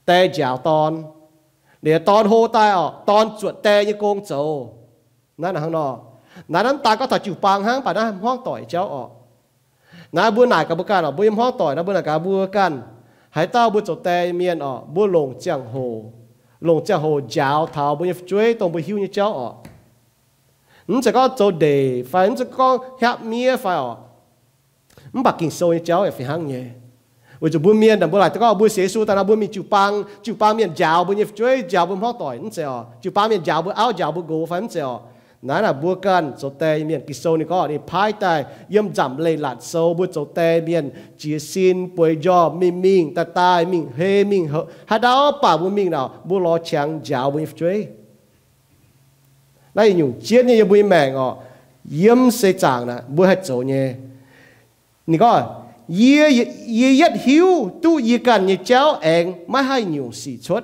A: เต้เจ้าตอนเดี๋ยวตอนโหตายอ่ะตอนจวดเต้ยี่โกงโจนั่นนะข้างนอกนาน้ำตาก็ถัดจิวปางห้างป่านะห้องต่อยเจ้าออกนาบัวหนายกับบัวกันออกบัวยมห้องต่อยนาบัวหนายกับบัวกันหายเต้าบัวจดเตเมียนออกบัวลงเจียงโหลงเจียงโหยาวเท้าบัวช่วยตรงบัวหิวเนี่ยเจ้าออกนี่จะก็โจเดไฟนี่จะก็แฮปเมียไฟออก มบักกิ่งโซนเจ้าเอฟหังเนี่ยว่าจะบุญเมียนแต่บุญหลายแต่ก็บุญเสียสู้แต่นะบุญมีจูปังจูปังเมียนยาวบุญเยฟช่วยยาวบุญพ่อต่อยนั่นเสียจูปังเมียนยาวบุญเอายาวบุญโกฟันเสียนั่นแหละบัวกันโจเตเมียนกิโซนี่ก็นี่พายตายเยี่ยมจำเลยหลัดโซบัวโจเตเมียนจีซินป่วยยอมิมิงตาตายมิงเฮมิงเหฮะดาวป่าบุมิงเนาบัวรอเชียงยาวบุญช่วยนั่นอยู่เจียนนี่ยบุญแมงอ๋อเยี่ยมเสียจางนะบัวให้โจเนี่ย là bùi hết chỗ nhé nị có ye ye yết hiếu tu ye cần như cháu anh mai hai nhung xì chốt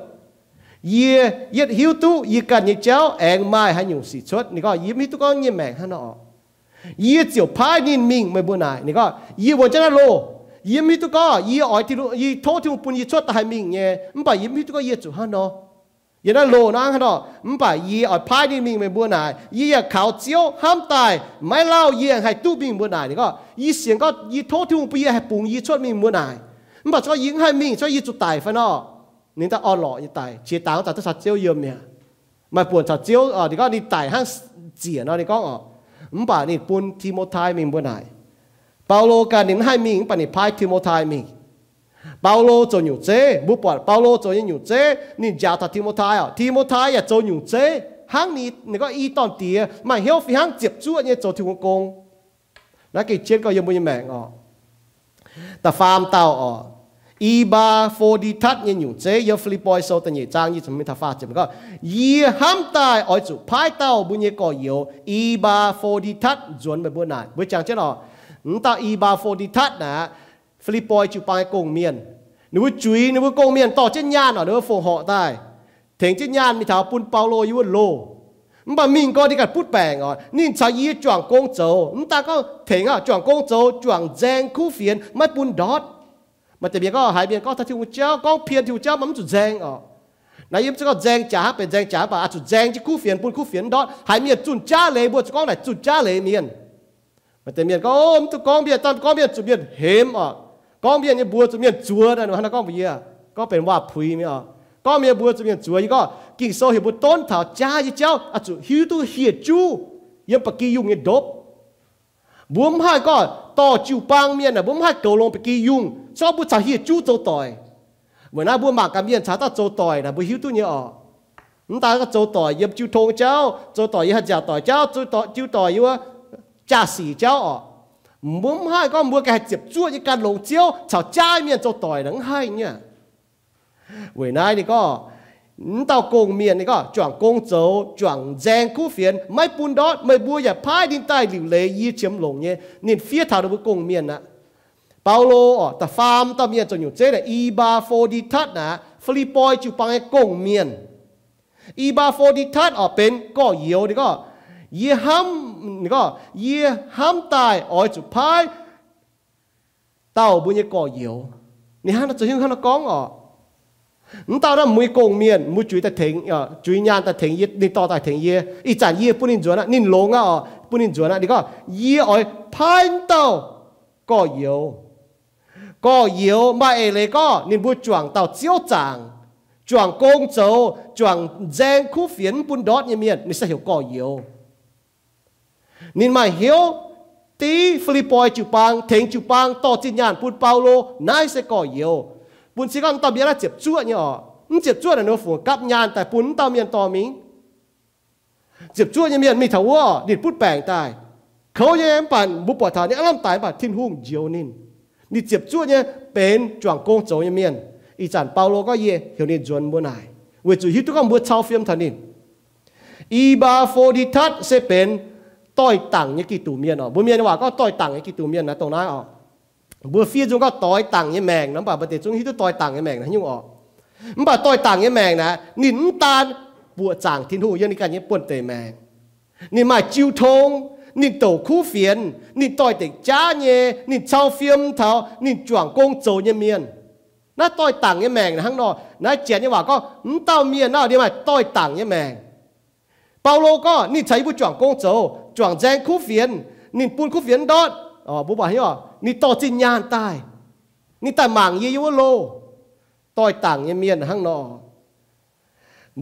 A: ye yết hiếu tu ye cần như cháu anh mai hai nhung xì chốt nị có yếm tu có như mèng hắn ọ ye chiều phai nín mình mới bùi này nị có ye vô chân lô. Yếm tu có ye ở thì ye thô thì bùn ye chốt tại mình nhé. Không phải yếm tu có ye chủ hắn ọ ยันโลนะฮะเนาะมป่ายีอ่อพายนี่มิงไม่บัวไหนยีอยากเขาเจียวห้ามตายไม่เล่ายีให้ตู้มิงบัวไหนนี่ก็ยีเสียงก็ยีโทษที่มึงไปยีให้ปุ่งยีชดมิงบัวไหนมป่าก็ยิงให้มิงช่วยยีจุดตายฟะเนาะนี่ถ้าอ่อนหล่อยีตายเชียตางแต่ถ้าสัตว์เจียวเยี่ยมเนี่ยมาปวนสัตว์เจียวอะนี่ก็นี่ตายห้างเจียเนาะนี่ก็อ๋อมป่านี่ปุ่นทิโมไทมิงบัวไหนเปาโลกันนี่ให้มิงป่านี่พายทิโมไทมิง Paulo cho nhiều chế, bố bảo Paulo cho nhiều chế, nên giáo thật Timothy à, Timothy à cho nhiều chế, hàng ní nó có ý tòn tí mà hiểu phi hàng tiếp chú nhé, cho thiếu công, nó cái chết có nhiều bao nhiêu mẹ ngọ, ta farm tàu ờ, ý ba phô đi thắt như nhiều chế, yêu Philippines sau tên nhị trang như chúng mình ta phát chấm có, ý ham tai ở chủ phái tao bao nhiêu có nhiều, ý ba phô đi thắt chuẩn mấy bữa này, bữa chẳng chết ờ, ta ý ba phô đi thắt nè ฟิลิปปอยจูปายกงเมียนนึกว่าจุยนึกว่ากงเมียนต่อเช่นย่านอะนูฟงเหาได้เถงเช่นย่านมีถาวปุนเปาโลยูโลมันมิงก็ดีกัดพูดแปลงอะนี่ชายีจวงกงโจมันตาก็เถงอะจวงกงโจจวงแจงคู่เฟียนไม่ปุนดอดมันจะเบียก็หายเบียก็ถ้าที่หัวเจ้าก็เพียนที่หัวเจ้ามันจุดแจงอะนายยิ้มจะก็แจงจ๋าเป็นแจงจ๋าป่ะอาจุดแจงที่คู่เฟียนปุนคู่เฟียนดอดหายเมียจุนจ้าเลยบวชก้องไหนจุนจ้าเลยเมียนมันจะเมียนก็โอ้มตุกองเบียตอนกองเบียจุดเบียเฮมอะ có miệng như búa, chúng miệng chúa này nó hắn có gì à có bền hòa phùi mi à có miệng búa chúng miệng chúa gì có kỳ sâu hiểu bùa tôn thảo cha gì cháu à chủ hiu tu hiệt chú yếm bạc kỳ yung như đốp bùm hai có to chiu băng miệng à, bùm hai cầu lông bạc kỳ yung, cho bùa chả hiệt chú châu tỏi vừa na bùa mạc cả miền chả ta châu tỏi là bùa hiu tu như ở chúng ta có châu tỏi yếm chiu thôn cháu châu tỏi yếm hạt giả tỏi cháu châu tỏi chiu tỏi yếm cha sĩ cháu muốn hai có mua cái chụp chua cái can lồng chiếu chảo trai miền cho tỏi đắng hay nhá buổi nay thì có tàu cùng miền thì có chuẩn công châu, chuẩn gian cú phiền mấy bún đó mấy bùa giờ phai đi tay liều lệ y chiếm lồng nhé. Nên phía thảo được cùng miền ạ. Paulo ở ờ, ta farm ta miền cho nhiều chế là y ba phô đi thắt nà Philippines chụp bằng cái cùng miền. Y ba phô đi thắt ở bên có yếu thì có ye ham go ye ham tai oi chu pai tao bu ye ko yo ni han chu hin han ko ngo n tao ra mui kong mien mu chui ta theng ya chui nyan ta theng ye ni to ta theng ye i chan ye punin jona nin lo nga o punin jona ni go ye oi pai tao ko yo ko yo ma e le ko nin bu chuang tao chiao chang chuang công châu chuang giang khu phiến bun đót như miền nên sẽ hiểu cò nhiều นินมาเหียวตีฟิลิปอยจูปังเทงจูปังต่อจินยานปุดเปาโลนายเสกอเหียวปุ่นสิกันตอมยาละเจ็บชั่วเนี่ยอ๋อมันเจ็บชั่วนะโนฝูกับยานแต่ปุ่นตอมยันตอมิงเจ็บชั่วยังมีอันมีถาวอดิดพูดแปลงตายเขาแย้มปั่นบุปผาทานนี่อลัมตายบาดทิ้นหุ่งเจียวนินนี่เจ็บชั่วเนี่ยเป็นจวงโกงโจยัมีอันอีจันเปาโลก็เย่เหียวนี่จวนบัวนายเวจูฮิตุก็บัวชาวเฟียมทานินอีบาโฟดิทัตเซเป็น tôi tặng như kỳ tủ miên ở. Bố miên hòa có tôi tặng như kỳ tủ miên là tàu nói ó, bữa phía chúng có tôi tặng như mèn nó bảo, bà tiệt chúng hít tôi tặng như mèn là ó, nó bảo tôi tặng như mèn là nín tan bùa chẳng thiên hữu yên cái như buồn tề mèn nín mà chiêu thông nín tổ khu phiền nín tôi tỉnh cha nhé nín trao phim thảo nín chuẩn công châu như miên nó tôi tặng như mèn là hăng nọ. Nó chén như hòa có tao miên nào đi mà tôi tặng như mèn Paulo có, ni thấy bu chuẩn công châu จวงแจงคู่เฟียนนินปูนคู่เฟียนดอดอ๋อบุบาฮิอ่อนี่ต่อจินญาณตายนี่แต่หมางยี่ยวโลต่อยต่างเยเมียนห้างนอ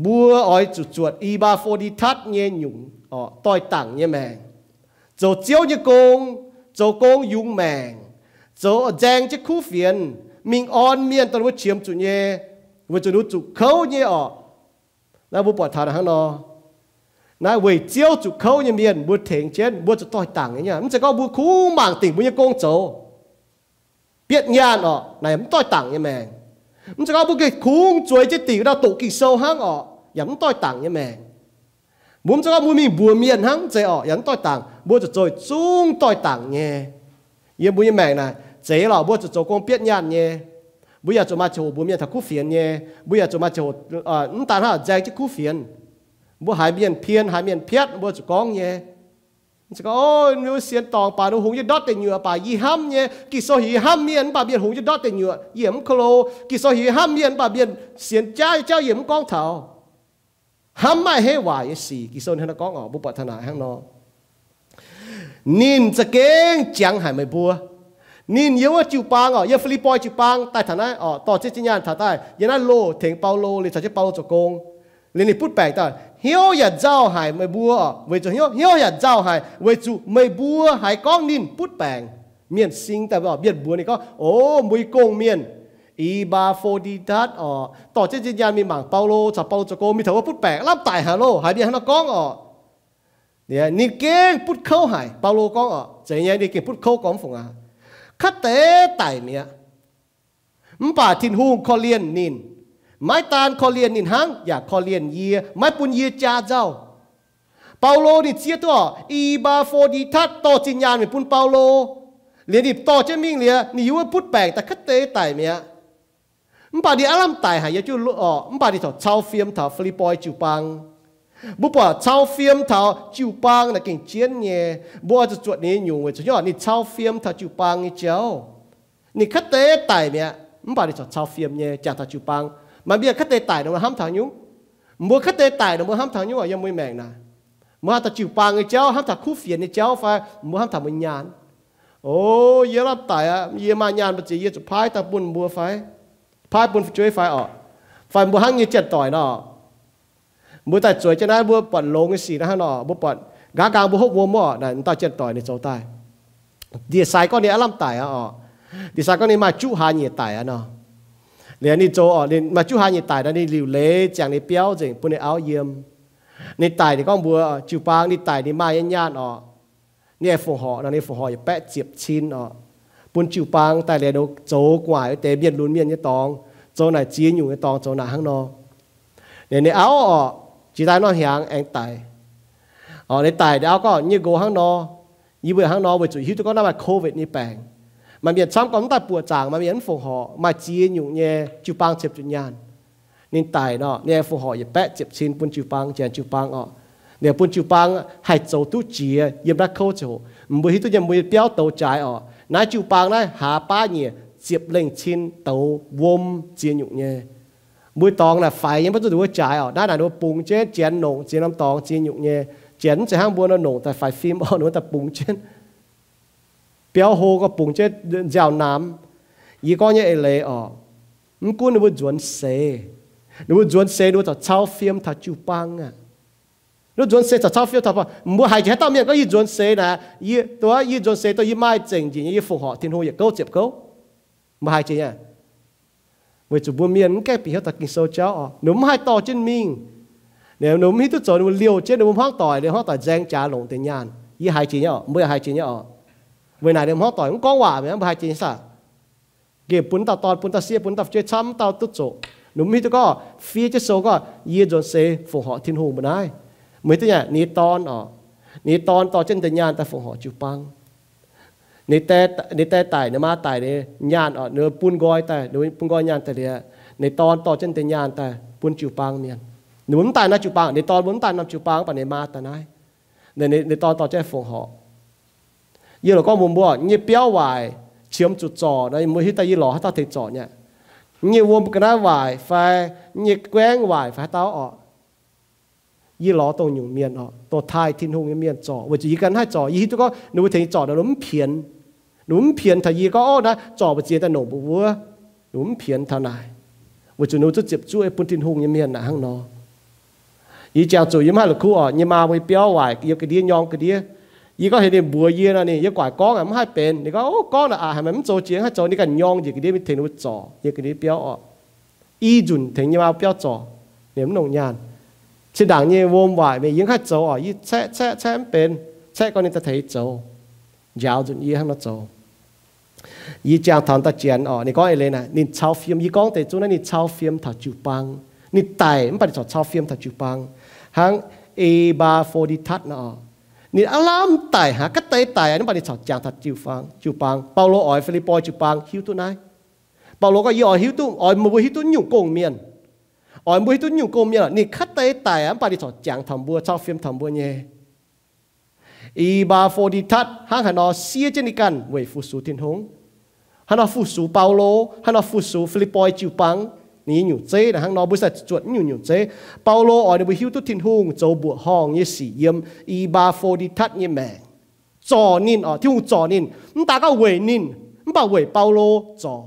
A: บัวอ้อยจุดจวดอีบาโฟดิทัดเงียหยุ่งอ๋อต่อยต่างเยแมงโจเจียวเยโกงโจโกงยุงแมงโจแจงจะคู่เฟียนมิงออนเมียนตอนวัาเฉียมจุเยวัาจุนุจุเขาเยออแล้วบุปผาทานห้างนอ na về chiêu chủ khâu như miền bút thỉnh trên bút cho tôi tặng ấy nhá mình sẽ có bút khu mạng tỉnh bút như công chấu biết nhà nọ, này, mình tôi tặng như mèn mình sẽ có bút cái khu chuối chứ tỷ đó tụ kỳ sâu hăng ọ yếm tôi tặng như mèn muốn cho mua mình bùa miền hăng chế ọ yếm tôi tặng bút cho tôi chung tôi tặng nhé yếm bút như mèn này, chế là bút cho tôi con biết nhà nhé bây giờ cho ờ, ta chờ bùa miền thật cú phiền nhé bây giờ cho ta chờ ờ chúng ta ha dạy chứ cú phiền. บ่หายเมียนเพียนหายเมียนเพียดบ่จะกองเยจะก็โอ้ยมิวเสียนตองป่านูหงจดดอดแต่เหงื่อป่ายี่ห้ำเย่กิโซหีห้ำเมียนป่าเบียนหงจดดอดแต่เหงือเยี่ยมโคลกิโซหีห้ำเมียนป่าเบียนเสียนเจ้าเจ้าเยี่ยมกองเถาห้ำไม่ให้หวายสี่กิโซนธนก้องออกบุปถนาห้างนอนินจะเก่งจังหายไม่บัวนินเยอะว่าจิวปังอ๋อยาฟิลิปอยจิวปังใต้ฐานะอ๋อต่อเจจิญานถ่าใต้ยานาโลเถงเปาโลหรือถ่าเจเปาโลจกงเรนี่พูดแปลกแต่ hiếu yat giao hải mày bua với chủ hiếu hiếu yat giao hải với chủ mày bua ยกองนินพุ bút bèng miền sinh tại bảo biệt bua này có ô mùi โกงเมียนอีบาโฟดีดัตอ๋อต่อเจจินยานมีหมางเปาโลจับเปาจโกมีถือว่าพุทธแปงรับตายฮาโลหายเบียฮันก้องอ๋อเนี่ยนี่เก่งพุทธเข้าหายเปาโลก้องอ๋อเจียนนี่เก่งพุทธเข้ากองฝงอะคัดเตะไตเนี่ยมป่าทินหุงคอเลียนนิน mai tan kho liền nhìn hang, ya, kho liền ye, mai pun ye cha zao. Paulo ni chia to, i ba fo di that to chin yan mi pun paulo. Liền đi to chứ mình liền ni yu e put bang ta khất tế tại mẹ mpa bà đi alam tại hay chú lu ọ mpa đi thọ chao phim thọ philipoi chu pang. Bu pa chao phiem thọ chu pang là kinh chiến nhẹ bu cho chuột ni nhung với cho ni chao phiem thọ chu pang ni chéo. Ni khất tế tại mẹ mpa đi thọ chao phiem nhẹ cha thọ chu pang. Mà bây giờ khách tê tài nó hám thằng nhúng mua khách tê tài nó mua hám thằng nhúng ở trong môi mèn nè mua ta chịu ba người cháu hám thằng khu phiền người cháu phải mua hám thằng mình nhàn ô giờ lắm tài à giờ mà nhàn mà chỉ giờ chụp phai ta buồn mua phải phai buồn chơi phải ở phải mua hăng như chật tỏi nó mua tài chuối cho nên mua bận lông cái gì đó nó mua bận gà gà mua hốc mua mua này ta chật tỏi này cháu tài địa sai con này lắm tài à ờ địa sai con này mà chú hà nhiệt tài à nó liền đi chỗ ở nên mà chú hai nhị tài đó đi liều lễ chẳng đi béo gì bữa này áo yếm đi tài thì con bùa chú ba đi tài đi mai nhát ở nè phụ họ là nè phụ họ bé chịp chín ở bún chú ba tài liền đâu chỗ quải, tế biên luôn miên như tòng. Chỗ này chia nhủ như tòng chỗ nào hăng nó liền nè áo ở, chỉ tài nó hàng anh tài. Ờ, ở nè tài thì áo có như gỗ hăng nó như bữa hăng nó bữa chủ yếu tôi có năm là covid như bèn mà miền trăm có ta bùa chàng mà miền phù họ, mà chỉ nhụ nhẹ chịu bang chụp chuyện nhàn nên tài đó nè phù họ yếp bẹt chụp xin bún chịu bang chèn chịu bang ọ nè bún chịu bang hay châu tu chỉ yếm ra câu châu mùi hít tu yếm mùi béo tàu trái ọ nãy chịu bang nãy hà ba nhẹ chụp lên xin tàu vôm chỉ nhụ nhẹ mùi tòng là phải yếm bắt tu đuôi trái ọ đã là đuôi bùng chết, chén nổ chén năm tòng chỉ nhụ nhẹ chén sẽ hang buôn nó nổ tại phải phim ọ nó tập bùng chết. 表好个蹦即较南，而讲嘢嚟哦，唔管你会转死，你会转死你就抄 film 他就帮啊，你转死就抄 film 他帮，唔会系喺当面嗰啲转死呢，依ตัว依转死都依买正经依复学天好亦高接高，唔系正啊，为做半面唔该比较特见数招哦，你唔 เวลาเดิห้องต่อยก็ว่าเหมือนภายจีนซะเก็บปุ่นตาตอนปุ่นตาเสียปุ่นตาเจี๊ยช้ำตาตุ๊ดโจหนุ่มมิตรก็ฟีเจโซก็ยืดจนเซฝงหอทิ้นหูมาได้เหมือนตัวเนี่ยนี่ตอนอ๋อนี่ตอนต่อเช่นแต่ญาณแต่ฝงหอจูปังนี่แต่นี่แต่ไต่เนี่ยมาไต่เนี่ยญาณอ๋อเนื้อปุ่นกอยแต่เนื้อปุ่นกอยญาณแต่เนี่ยในตอนต่อเช่นแต่ญาณแต่ปุ่นจูปังเนี่ยหนุ่มตายนะจูปังในตอนหนุ่มตายนำจูปังไปในมาแต่ไหนในในตอนต่อเช่นฝงหอ ยี่หลอก็มุมบ่ยี่เปียววายเชื่อมจุดจ่อในมือที่ตายี่หลอให้ตาติดจ่อเนี่ยยี่วมกันได้วายไฟยี่แกว้งวายไฟเต้าออกยี่หลอตรงอยู่เมียนออกตัวท้ายทิ้นหงเมียนจ่อว่าจะยี่กันให้จ่อยี่ที่ตัวก็หนูถึงจ่อแต่หนุ่มเพียนหนุ่มเพียนทายี่ก็อ้อนะจ่อไปเจียแต่หนุ่มบัวหนุ่มเพียนทานายว่าจะหนูจะเจ็บช่วยปุ่นทิ้นหงเมียนนะห้างนอยี่เจ้าจู่ยี่มาหรือคู่อ่อยี่มาไปเปียววายยี่กระเดียยองกระเดีย 啲。依个系你每嘢啦，你一怪讲啊，唔系变，你讲哦讲啦啊，系咪咁做钱？系做你个样嘢，嗰啲停到做，嘢嗰啲标哦，依准停要标做，你唔弄人，即系等嘢วุ่นวาย咪应该做哦，依 check check check 变，check 个你就睇做，ยาวจน依喺度做。依将谈得正哦，你讲嚟呢？你抄 film，依讲地做呢？你抄 film 头就帮，你大唔系做抄 film 头就帮，响 A 八 forty ทัดนะ哦。 ni alam tai ha tai tai, an ba ni chak chang that chu phang chu pang. Paulo oi philippo chu pang, hiu tu nai. Paulo ko, yo, hiu tu, oi, mu hiu tu nyu kong mien oi, mu hiu tu nyu kong mien ni kat tai tai, an ba ni chak chang tham bua chak phim tham bua nye. I ba fo di tat hang ha no sia chen ni kan wei fu su tin hong hana fu su paulo, hana fu philippo chu pang. นอเสียเจนิกันเวฟุสูทินหงหันอฟุสูเปาโลหันอฟุสูฟิลิปปอยจิวปัง ni nyu chế là hang nó bữa sa chuột nyu nyu chế Paulo ở đây hiếu tu thiên hung châu bộ hong như sĩ yếm y ba phô đi thắt như mẹ trò nín ở thiên trò nín không ta có quỷ nín không bảo quỷ Paulo trò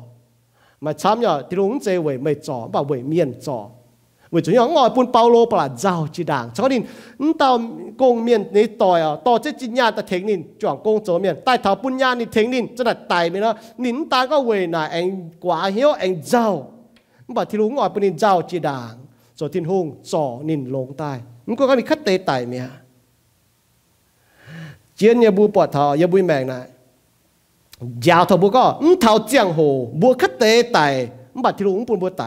A: mà chăm nhở thì đúng chế quỷ mày trò bảo quỷ miền trò vì chúng nhau ngồi bún Paulo bảo là giàu chỉ đảng cho nên không tao công miền này tỏi à tỏi chết chính nhà ta thèn nín chọn công chỗ miền tại thảo bún nhà ni thèn nín cho là tài mình đó nín ta có quỷ là anh quá hiếu anh giàu บัดที่ลุงอ่อยปนินเจ้าจีด่างจทินหงจ่อนินลงใต้มันก็มีคัดเตะไตเมียเจียนยาบูปอดทายาบุยแมงนะยาวทบุก็มเทาเจียงโหบัวคัดเตะไตมบัดที่ลุงปุ่นบัวไต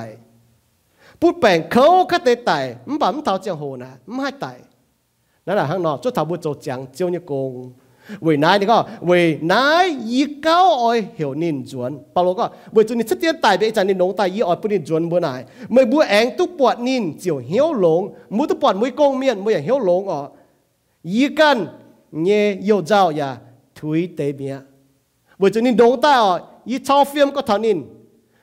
A: พูดแปลงเขาคัดเตะไตมบัดมเทาเจียงโหนะมให้ไตนั่นแหละข้างนอกจุดทบัวโจจังเจียวเนี่ยโกง vì nãy thì có, vì nãy y cao oi hiểu nín chuẩn. Bảo có, vì chúng ni chất tiền tài bây giờ nín nông tài y oi bún nín chuẩn bữa nãy. Mới bữa anh tu bọt nín chiều hiểu lông mua tu bọt mới công miên mới hiểu lông ở. Y căn nhẹ yêu giàu ya thui tế bia vì chúng ni nông tài ở y chao phim có thằng nín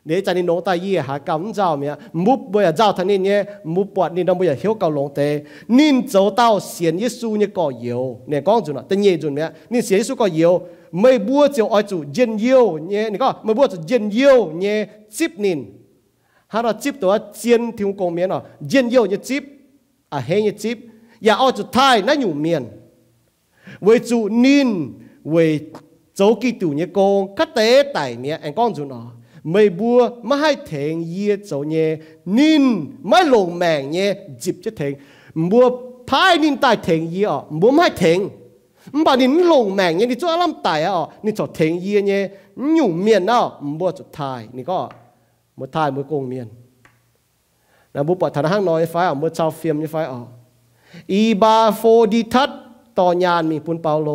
A: để cho nên nông ta yi hà cắm giàu mía múp bây giờ giàu thằng nên nhé múp bọt nên nó bây giờ hiểu cầu lông tê nên走到显耶稣nhé có yếu nè con chủ nó tên nhé chủ mía nên显耶稣có yếu mấy bữa chiều ai chủ dân yêu nhé nè có mấy bữa chủ dân yêu nhé chip nên hà nó chipตัวchiến thiếu công miếng nó dân yêu nhé chip à hay nhé chip ya ai chủ thai nó nhủ miền với chủ nên với dấu kỳ tủ nhé con cắt tế tại miếng anh con chủ nó ไม่บัวไม่ให้เถงเยียเจ้าเนี่ยนินไม่ลงแมงเนี่ยจิบจะเถงบัวพายนินตายเถงเยียอะบัวไม่ให้เถงมันบอกนินลงแมงเนี่ยนี่จ้าลำตายอะนี่จอดเถงเยียเนี่ยหยุ่มเมียนเนาะบัวจุดทายนี่ก็บัวทายบัวโกงเมียนนะบัวปอดฐานห้างน้อยไฟอะบัวชาวเฟียมนี่ไฟอะอีบาโฟดิทัตต่อยานมีปุนเปาโล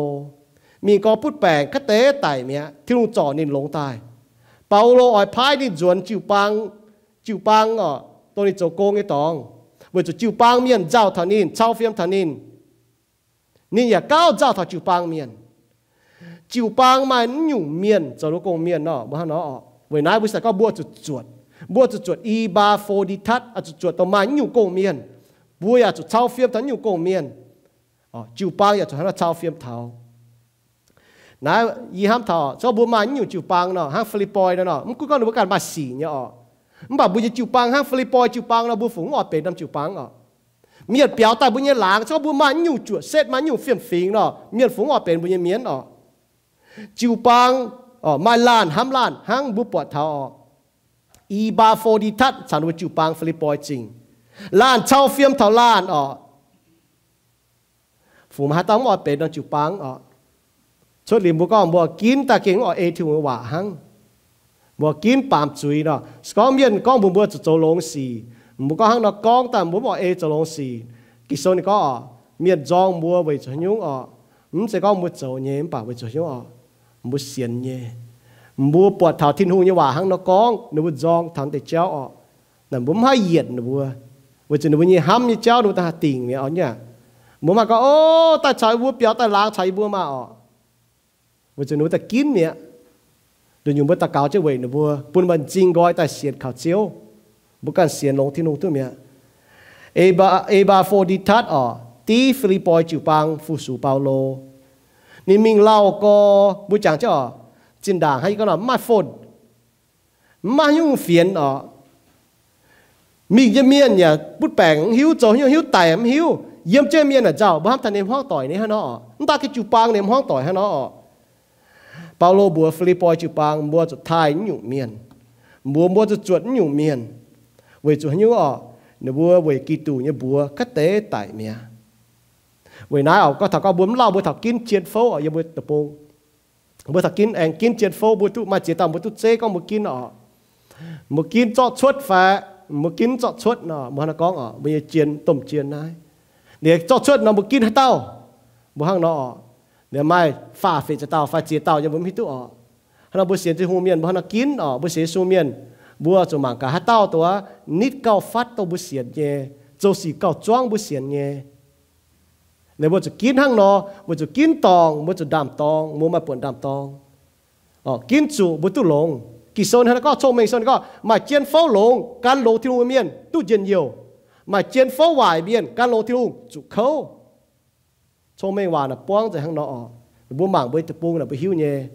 A: มีก็พูดแปลงคเตะไตเมียที่ลุงจ่อนินลงตาย เปาโลอ่อยพายนี่จวนจิวปังจิวปังอ่ะตัวนี้จะโกงไอ้ตองเวจะจิวปังเมียนเจ้าทานินเจ้าเฟียมทานินนี่อย่าก้าวเจ้าทาจิวปังเมียนจิวปังมันอยู่เมียนจะรู้โกงเมียนเนาะบ้านเนาะเวนายบริษัทก็บัวจุดจวดบัวจุดจวดอีบาโฟดิทัตอาจุดจวดตัวมันอยู่โกงเมียนบัวอยากจุดเจ้าเฟียมทันอยู่โกงเมียนอ๋อจิวปังอยากจุดให้เราเจ้าเฟียมเท้า na yi ham thọ, cho bu ma nyu chu pang no hang philipoi đó no mu ku con bu kan ba si nya o mu ba bu chu pang hang philipoi chu pang no bu phung o pe nam chu pang o miệt béo ta bu nhẹ láng, cho bu ma nyu chu ma nyu phiền phiền no miệt phung o pe bu nhẹ miến o chu pang o mai lan, ham lan hang bu po thọ. I ba fo di chu pang philipoi ching lan chao phiêm thọ lan ờ. o phù ma tao mo pe nam chu pang o cho nên bố con bố kín ta kín ở ai thùng hòa hăng bố kín bám chui đó có miền con bố bố cho lông xì bố con hăng nó con ta bố bố ai cho lông xì kỳ số này có miền giông bố về cho nhung không sẽ có một chỗ nhé bảo về cho nhung ở xiên nhé bố bố thiên hùng như hòa hăng nó con nó bố thằng để chéo ở nằm bố hai diện nó bố vừa chỉ ham như chéo nó ta tình này ở nhá bố mà có ô ta chạy bố béo ta lang chạy bố mà ว่าจะนู้แต่กินเนี่ยเดี๋ยวอยู่บนตะกาวจะเวนะบัวปุ่นบันจริงก้อยแต่เสียดข่าวเจียวบุกันเสียนลงที่นู่งตัวเมียเอบาเอบาโฟดิทัดอ๋อตีฟิลิปอยจิวปังฟูสูเปาโลนี่มิงเล่าก็บุจังเจ้าจินด่างให้ก็หน่อมาฟดมายุ่งเฟียนอ๋อมีเยี่ยมเมียนเนี่ยพุดแปงหิวโจหิวหิวแต่หิวเยี่ยมเจ้าเมียนอะเจ้าบ้านทันในห้องต่อยนี่ฮะเนาะนั่นตาคิดจูปังในห้องต่อยฮะเนาะ หังบัวกินปามจุยเนาะสกอมเมียนก้องบุบัวจะโจลงสีบุก็หังเนาะก้องแต่บุบัวเอจะลงสีกิโซนี่ก็เมียนจองบัวไว้จะยุ่งอ่ะมันจะก็มุดโจเงี้ยป่าไว้จะยุ่งอ่ะมุดเสียนเงี้ยบัวปวดเท้าทิ้นหูเนี่ยว่าหังเนาะก้องนึกจองทางแต่เจ้าอ่ะนั่นบุมให้เหยียดนะ เนี่ยไม่ฝ่าเฟจะเต่าฝ่าเจียเต่ายังบ่มีตัวออกเราบ่เสียที่หูเมียนบ่นักกินออกบ่เสียสูเมียนบัวจุมังกะฮะเต่าตัวนิดเก่าฟัดตัวบ่เสียเงี้ยโจสีเก่าจ้วงบ่เสียเยเนี่ยบ่จะกินหั่งนอบ่จะกินตองบ่จะดำตองมัวมาปวนดำตองอ๋อกินจุบ่ตุลงกี่โซนฮัะก็โชคเมงโซนก็มาเจียนเฝ้าลงการโลที่หูเมียนตู้เย็นเยียวมาเจียนเฝ้าหวเมียนการโลที่หูจุเขา có thằng có bướm lau bùa thằng kín chiên mạng, ở tập bông bùa thằng kín anh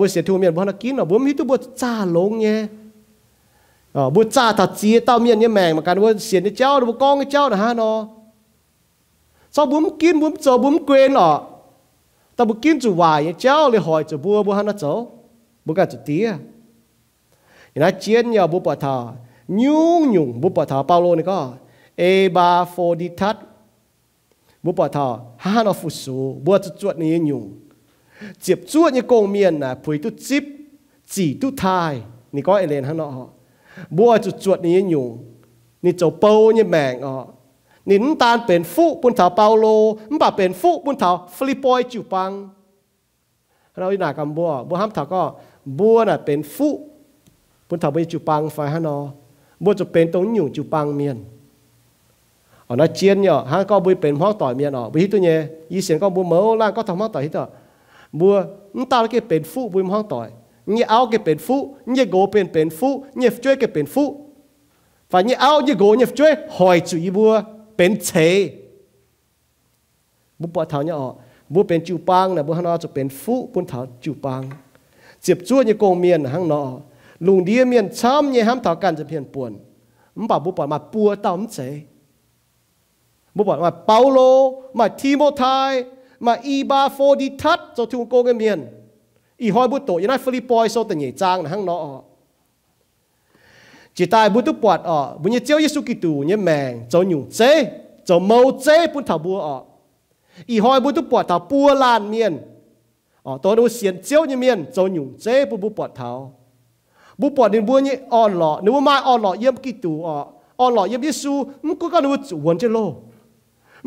A: kín chiên phố bùa tụ mà kín nó kín tao tao nó miền nó kín cả nhé cho nó kín tòng cho đàm tòng mua mà kín chủ hòa bố buông là bố nó kín là bố mi tu bố bố cha thật chia tao bố บัวปอทอฮ่านอฟุสูบัวจะจวดนี้อยุงเจ็บจวดนี่โกงเมียนนะผุยตุจิบจีตุทายนี่ก็เอเลนฮานอบัวจุดจวดนี้อยุงนี่เจ้าเปาเนี่ยแมงอ๋อนินตานเป็นฟุปุ่นถาเปาโลมันบาเป็นฟุปุ่นถาฟลิปอยจูปัง เราอีหนากับัวบัวห้ามถาก็บัวน่ะเป็นฟุปุ่นถาไปจูปังไฟฮานอบัวจะเป็นตรงอยุงจูปังเมียน อ๋อนะเจียนเนี่ยฮะก็บุยเป็นห้องต่อยเมียนอ๋อบุยตัวเนี่ยยี่เสียงก็บัวเมาล่างก็ทำห้องต่อยที่ต่อบัวนตาแล้วก็เป็นฟุบุยห้องต่อยเนี่ยเอาก็เป็นฟุเนี่ยโกเป็นเป็นฟุ เนี่ยช่วยก็เป็นฟุฝ่ายเนี่ยเอาเนี่ยโกเนี่ยช่วยหอยจุยบัวเป็นเชบุปผาเท้าเนี่ยอ๋อบุเป็นจูปังนะบุฮานอจะเป็นฟุปุนเท้าจูปังเจ็บจ้วเนี่ยโกงเมียนหังนอลุงเดียเมียนช้ำเนี่ยห้ามเท้ากันจะเพียนป่วนมันบอกบุปผามาปัวเต้ามันเฉบุปผามาเปาโลมาทีโมไทมาอีบาโฟดิทัตจะทุ่งโกงเมียนอีหอยบุตโตยันไงฟิลิปปอยโซตันใหญ่จางนะหังนอ chỉ tai bút túc bọt ở bún như chiếu Giêsu Kitô như mèng cho nhung chế cho mâu chế bún thảo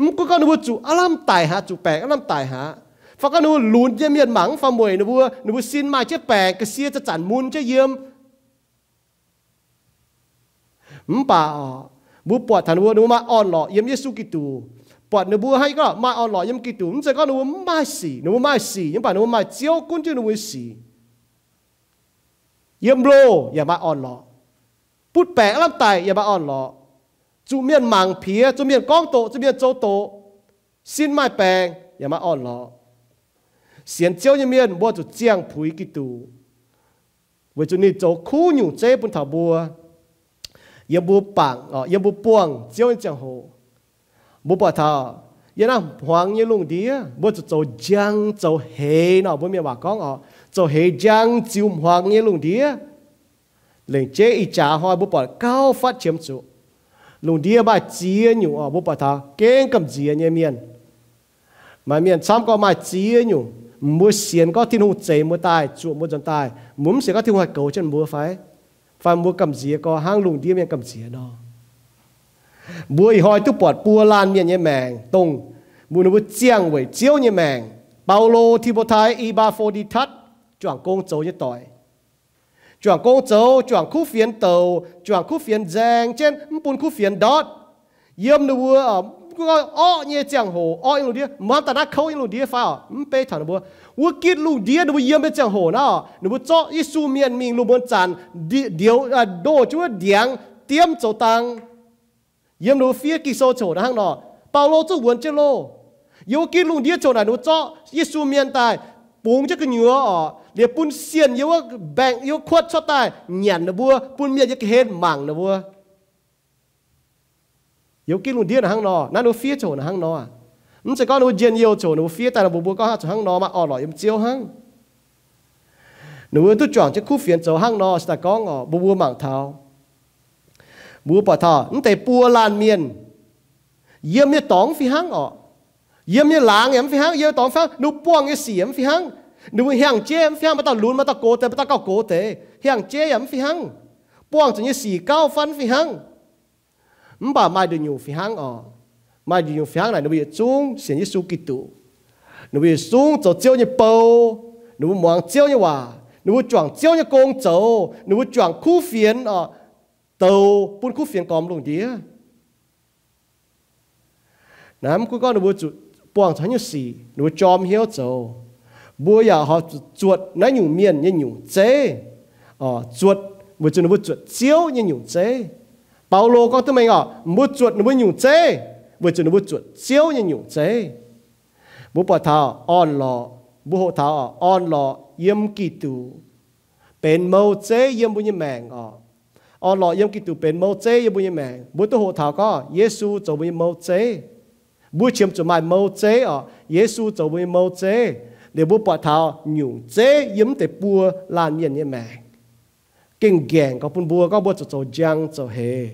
A: มุกก็นวจูอารามตายหาจูแปลกอารามตายหาฟังก็นูลุนเยี่ยมเยียนหมังฟังมวยนบัวนบัวซินมาเจ้แปลกกระเสียจะจันมุนเจ้เยี่ยมมป่าอบุปวดทันวัวนูมาอ่อนหล่อเยี่ยมเยซูกิตูปวดนบัวให้ก็มาอ่อนหล่อเยี่ยมกิตูมันจะก็นูมาสีนูมาสียังป่านูมาเจียวกุ้นจื้อนูสีเยี่ยมโลอย่ามาอ่อนหล่อพูดแปลกอารามตายอย่ามาอ่อนหล่อ จูเมียนมังเพียจูเมียนก้องโตจูเมียนโจโตสิ้นไม้แปงอย่ามาอ่อนหล่อเสียนเจียวยังเมียนบัวจุเจียงผุยกิตูเวจุนี่โจคู่อยู่เจ้บนถาบัว ye bu pang ờ ye bu puang chiao chẳng hồ bu bà thà ye na hoàng ye lung đi bu cho cho giang cho he nó bu mi bà con ờ cho he giang chiu hoàng ye lung đi lên chế y trả hoa bu bà cao phát chiếm chủ lung đi bà chia nhủ ờ bu bà thà kén cầm chia ye miền mà miền chăm có mà chia nhủ mua xiên có thiên hùng chế mua tai chuột mua chân tai muốn sẽ có thiên hùng cầu chân mua phải phải mua cầm gì có hang lùng đi miệng cầm gì đó bùi hỏi tu bọt bùa lan miệng như mèng tung bùi nó bùi chiang vậy chiếu như mèng Paulo Timothy Iba phô đi thắt chọn công châu như tỏi chọn công châu chọn khu phiền tàu chọn khu phiền giang trên bùn khu phiền đót yếm nó bùa ở có ọ như chẳng hồ ọ như đi mà ta đã khâu như đi phải à bê thằng nó bùa ว่ากิดลูเดียดูเยี่ยมไปจังโหนะหนูเจาะยิสูเมียนมิงลูบนจันเดียวโดชัวเดียงเตรียมโจตังเยี่ยมดูเฟียกิโซโฉนะฮังนอเปาโลจู่วนเจโลโย chuẩn công châu chuẩn khu phiền tàu chuẩn khu phiền giang, trên bùn khu phiền đó yếm nụ vừa ở ở nhẹ chẳng hồ ở như đi mà ta đã khâu như đi phải không? Bê thằng nó vừa vừa kết lũ đi nó vừa yếm bên chẳng hồ nó nó vừa cho Giêsu miền mình luôn muốn chán điều à, đồ chúa điang tiêm chỗ tăng yếm nó phía kỳ sâu chỗ nó hàng Paulo chú vốn chơi lô. Yêu kết lũ đi chỗ này nó cho Giêsu miền tài bung ờ, chắc cái nhúa để bun xiên yếu bẹn yếu khuất cho tài nhàn nó bua bun miệng cái hên mảng nó bua yếu kinh luôn điên hàng nó nãy nó phía chỗ nó hàng nó à. Nó sẽ có nó diện yếu chỗ, nó phía tài nó bua bua có chỗ hàng nó mà ở lại em chiếu hàng nó tôi chọn cho khu phiền chỗ hàng nó là có ngỏ bua bua mảng thao bua bỏ thọ nó bua lan miền yếm như tóng phi hàng ở yếm như láng yếm phi hang yếm tóng phi hang nó buông như xì yếm phi hang nó hàng chế yếm phi hang mà tao lún mà tao cố tế mà tao cao cố tế hàng chế yếm phi hang buông cho như xì cao phân phi hang không bảo mai được nhiều phi hang ngọ mai được nhiều phi hang này nó bị chung xiên như su kỳ tụ nó bị xuống cho chiếu như bầu nó muốn chiếu như hòa นูจ่วงเจ้าเนี่ยกงโจนูจ่วงคู่เฟียนอ่ะเตาปุ่นคู่เฟียนกอมลงเดียน้ำกูก็นูจุป่วงฉันอยู่สี่นูจอมเหี้ยวโจบัวอยากเขาจ bọn thằng như xì nó chom hiếu châu bố giờ họ chuột nó nhủ miền như nhủ chế ờ chuột một chút nó một chuột chiếu như nhủ chế bảo lô có thứ mấy ngọ một chuột nó một nhủ chế một chút nó một chuột chiếu như nhủ chế bố bảo thảo on lò bố hộ thảo on lò yếm kỳ tù bên mâu chế yếm bố như mèng ờ on lò yếm kỳ tù bên mâu chế yếm bố như mèng bố tôi hộ thảo có Giêsu cho bố như mâu chế bu chiếm cho mai mâu chế ọ Giêsu cho bùi mâu chế. Để bu bỏ thảo nhung chế yếm để bùa lan nhiên như mẹ. Kinh gàng có phun bùa, có bùi cho cho giang cho hề.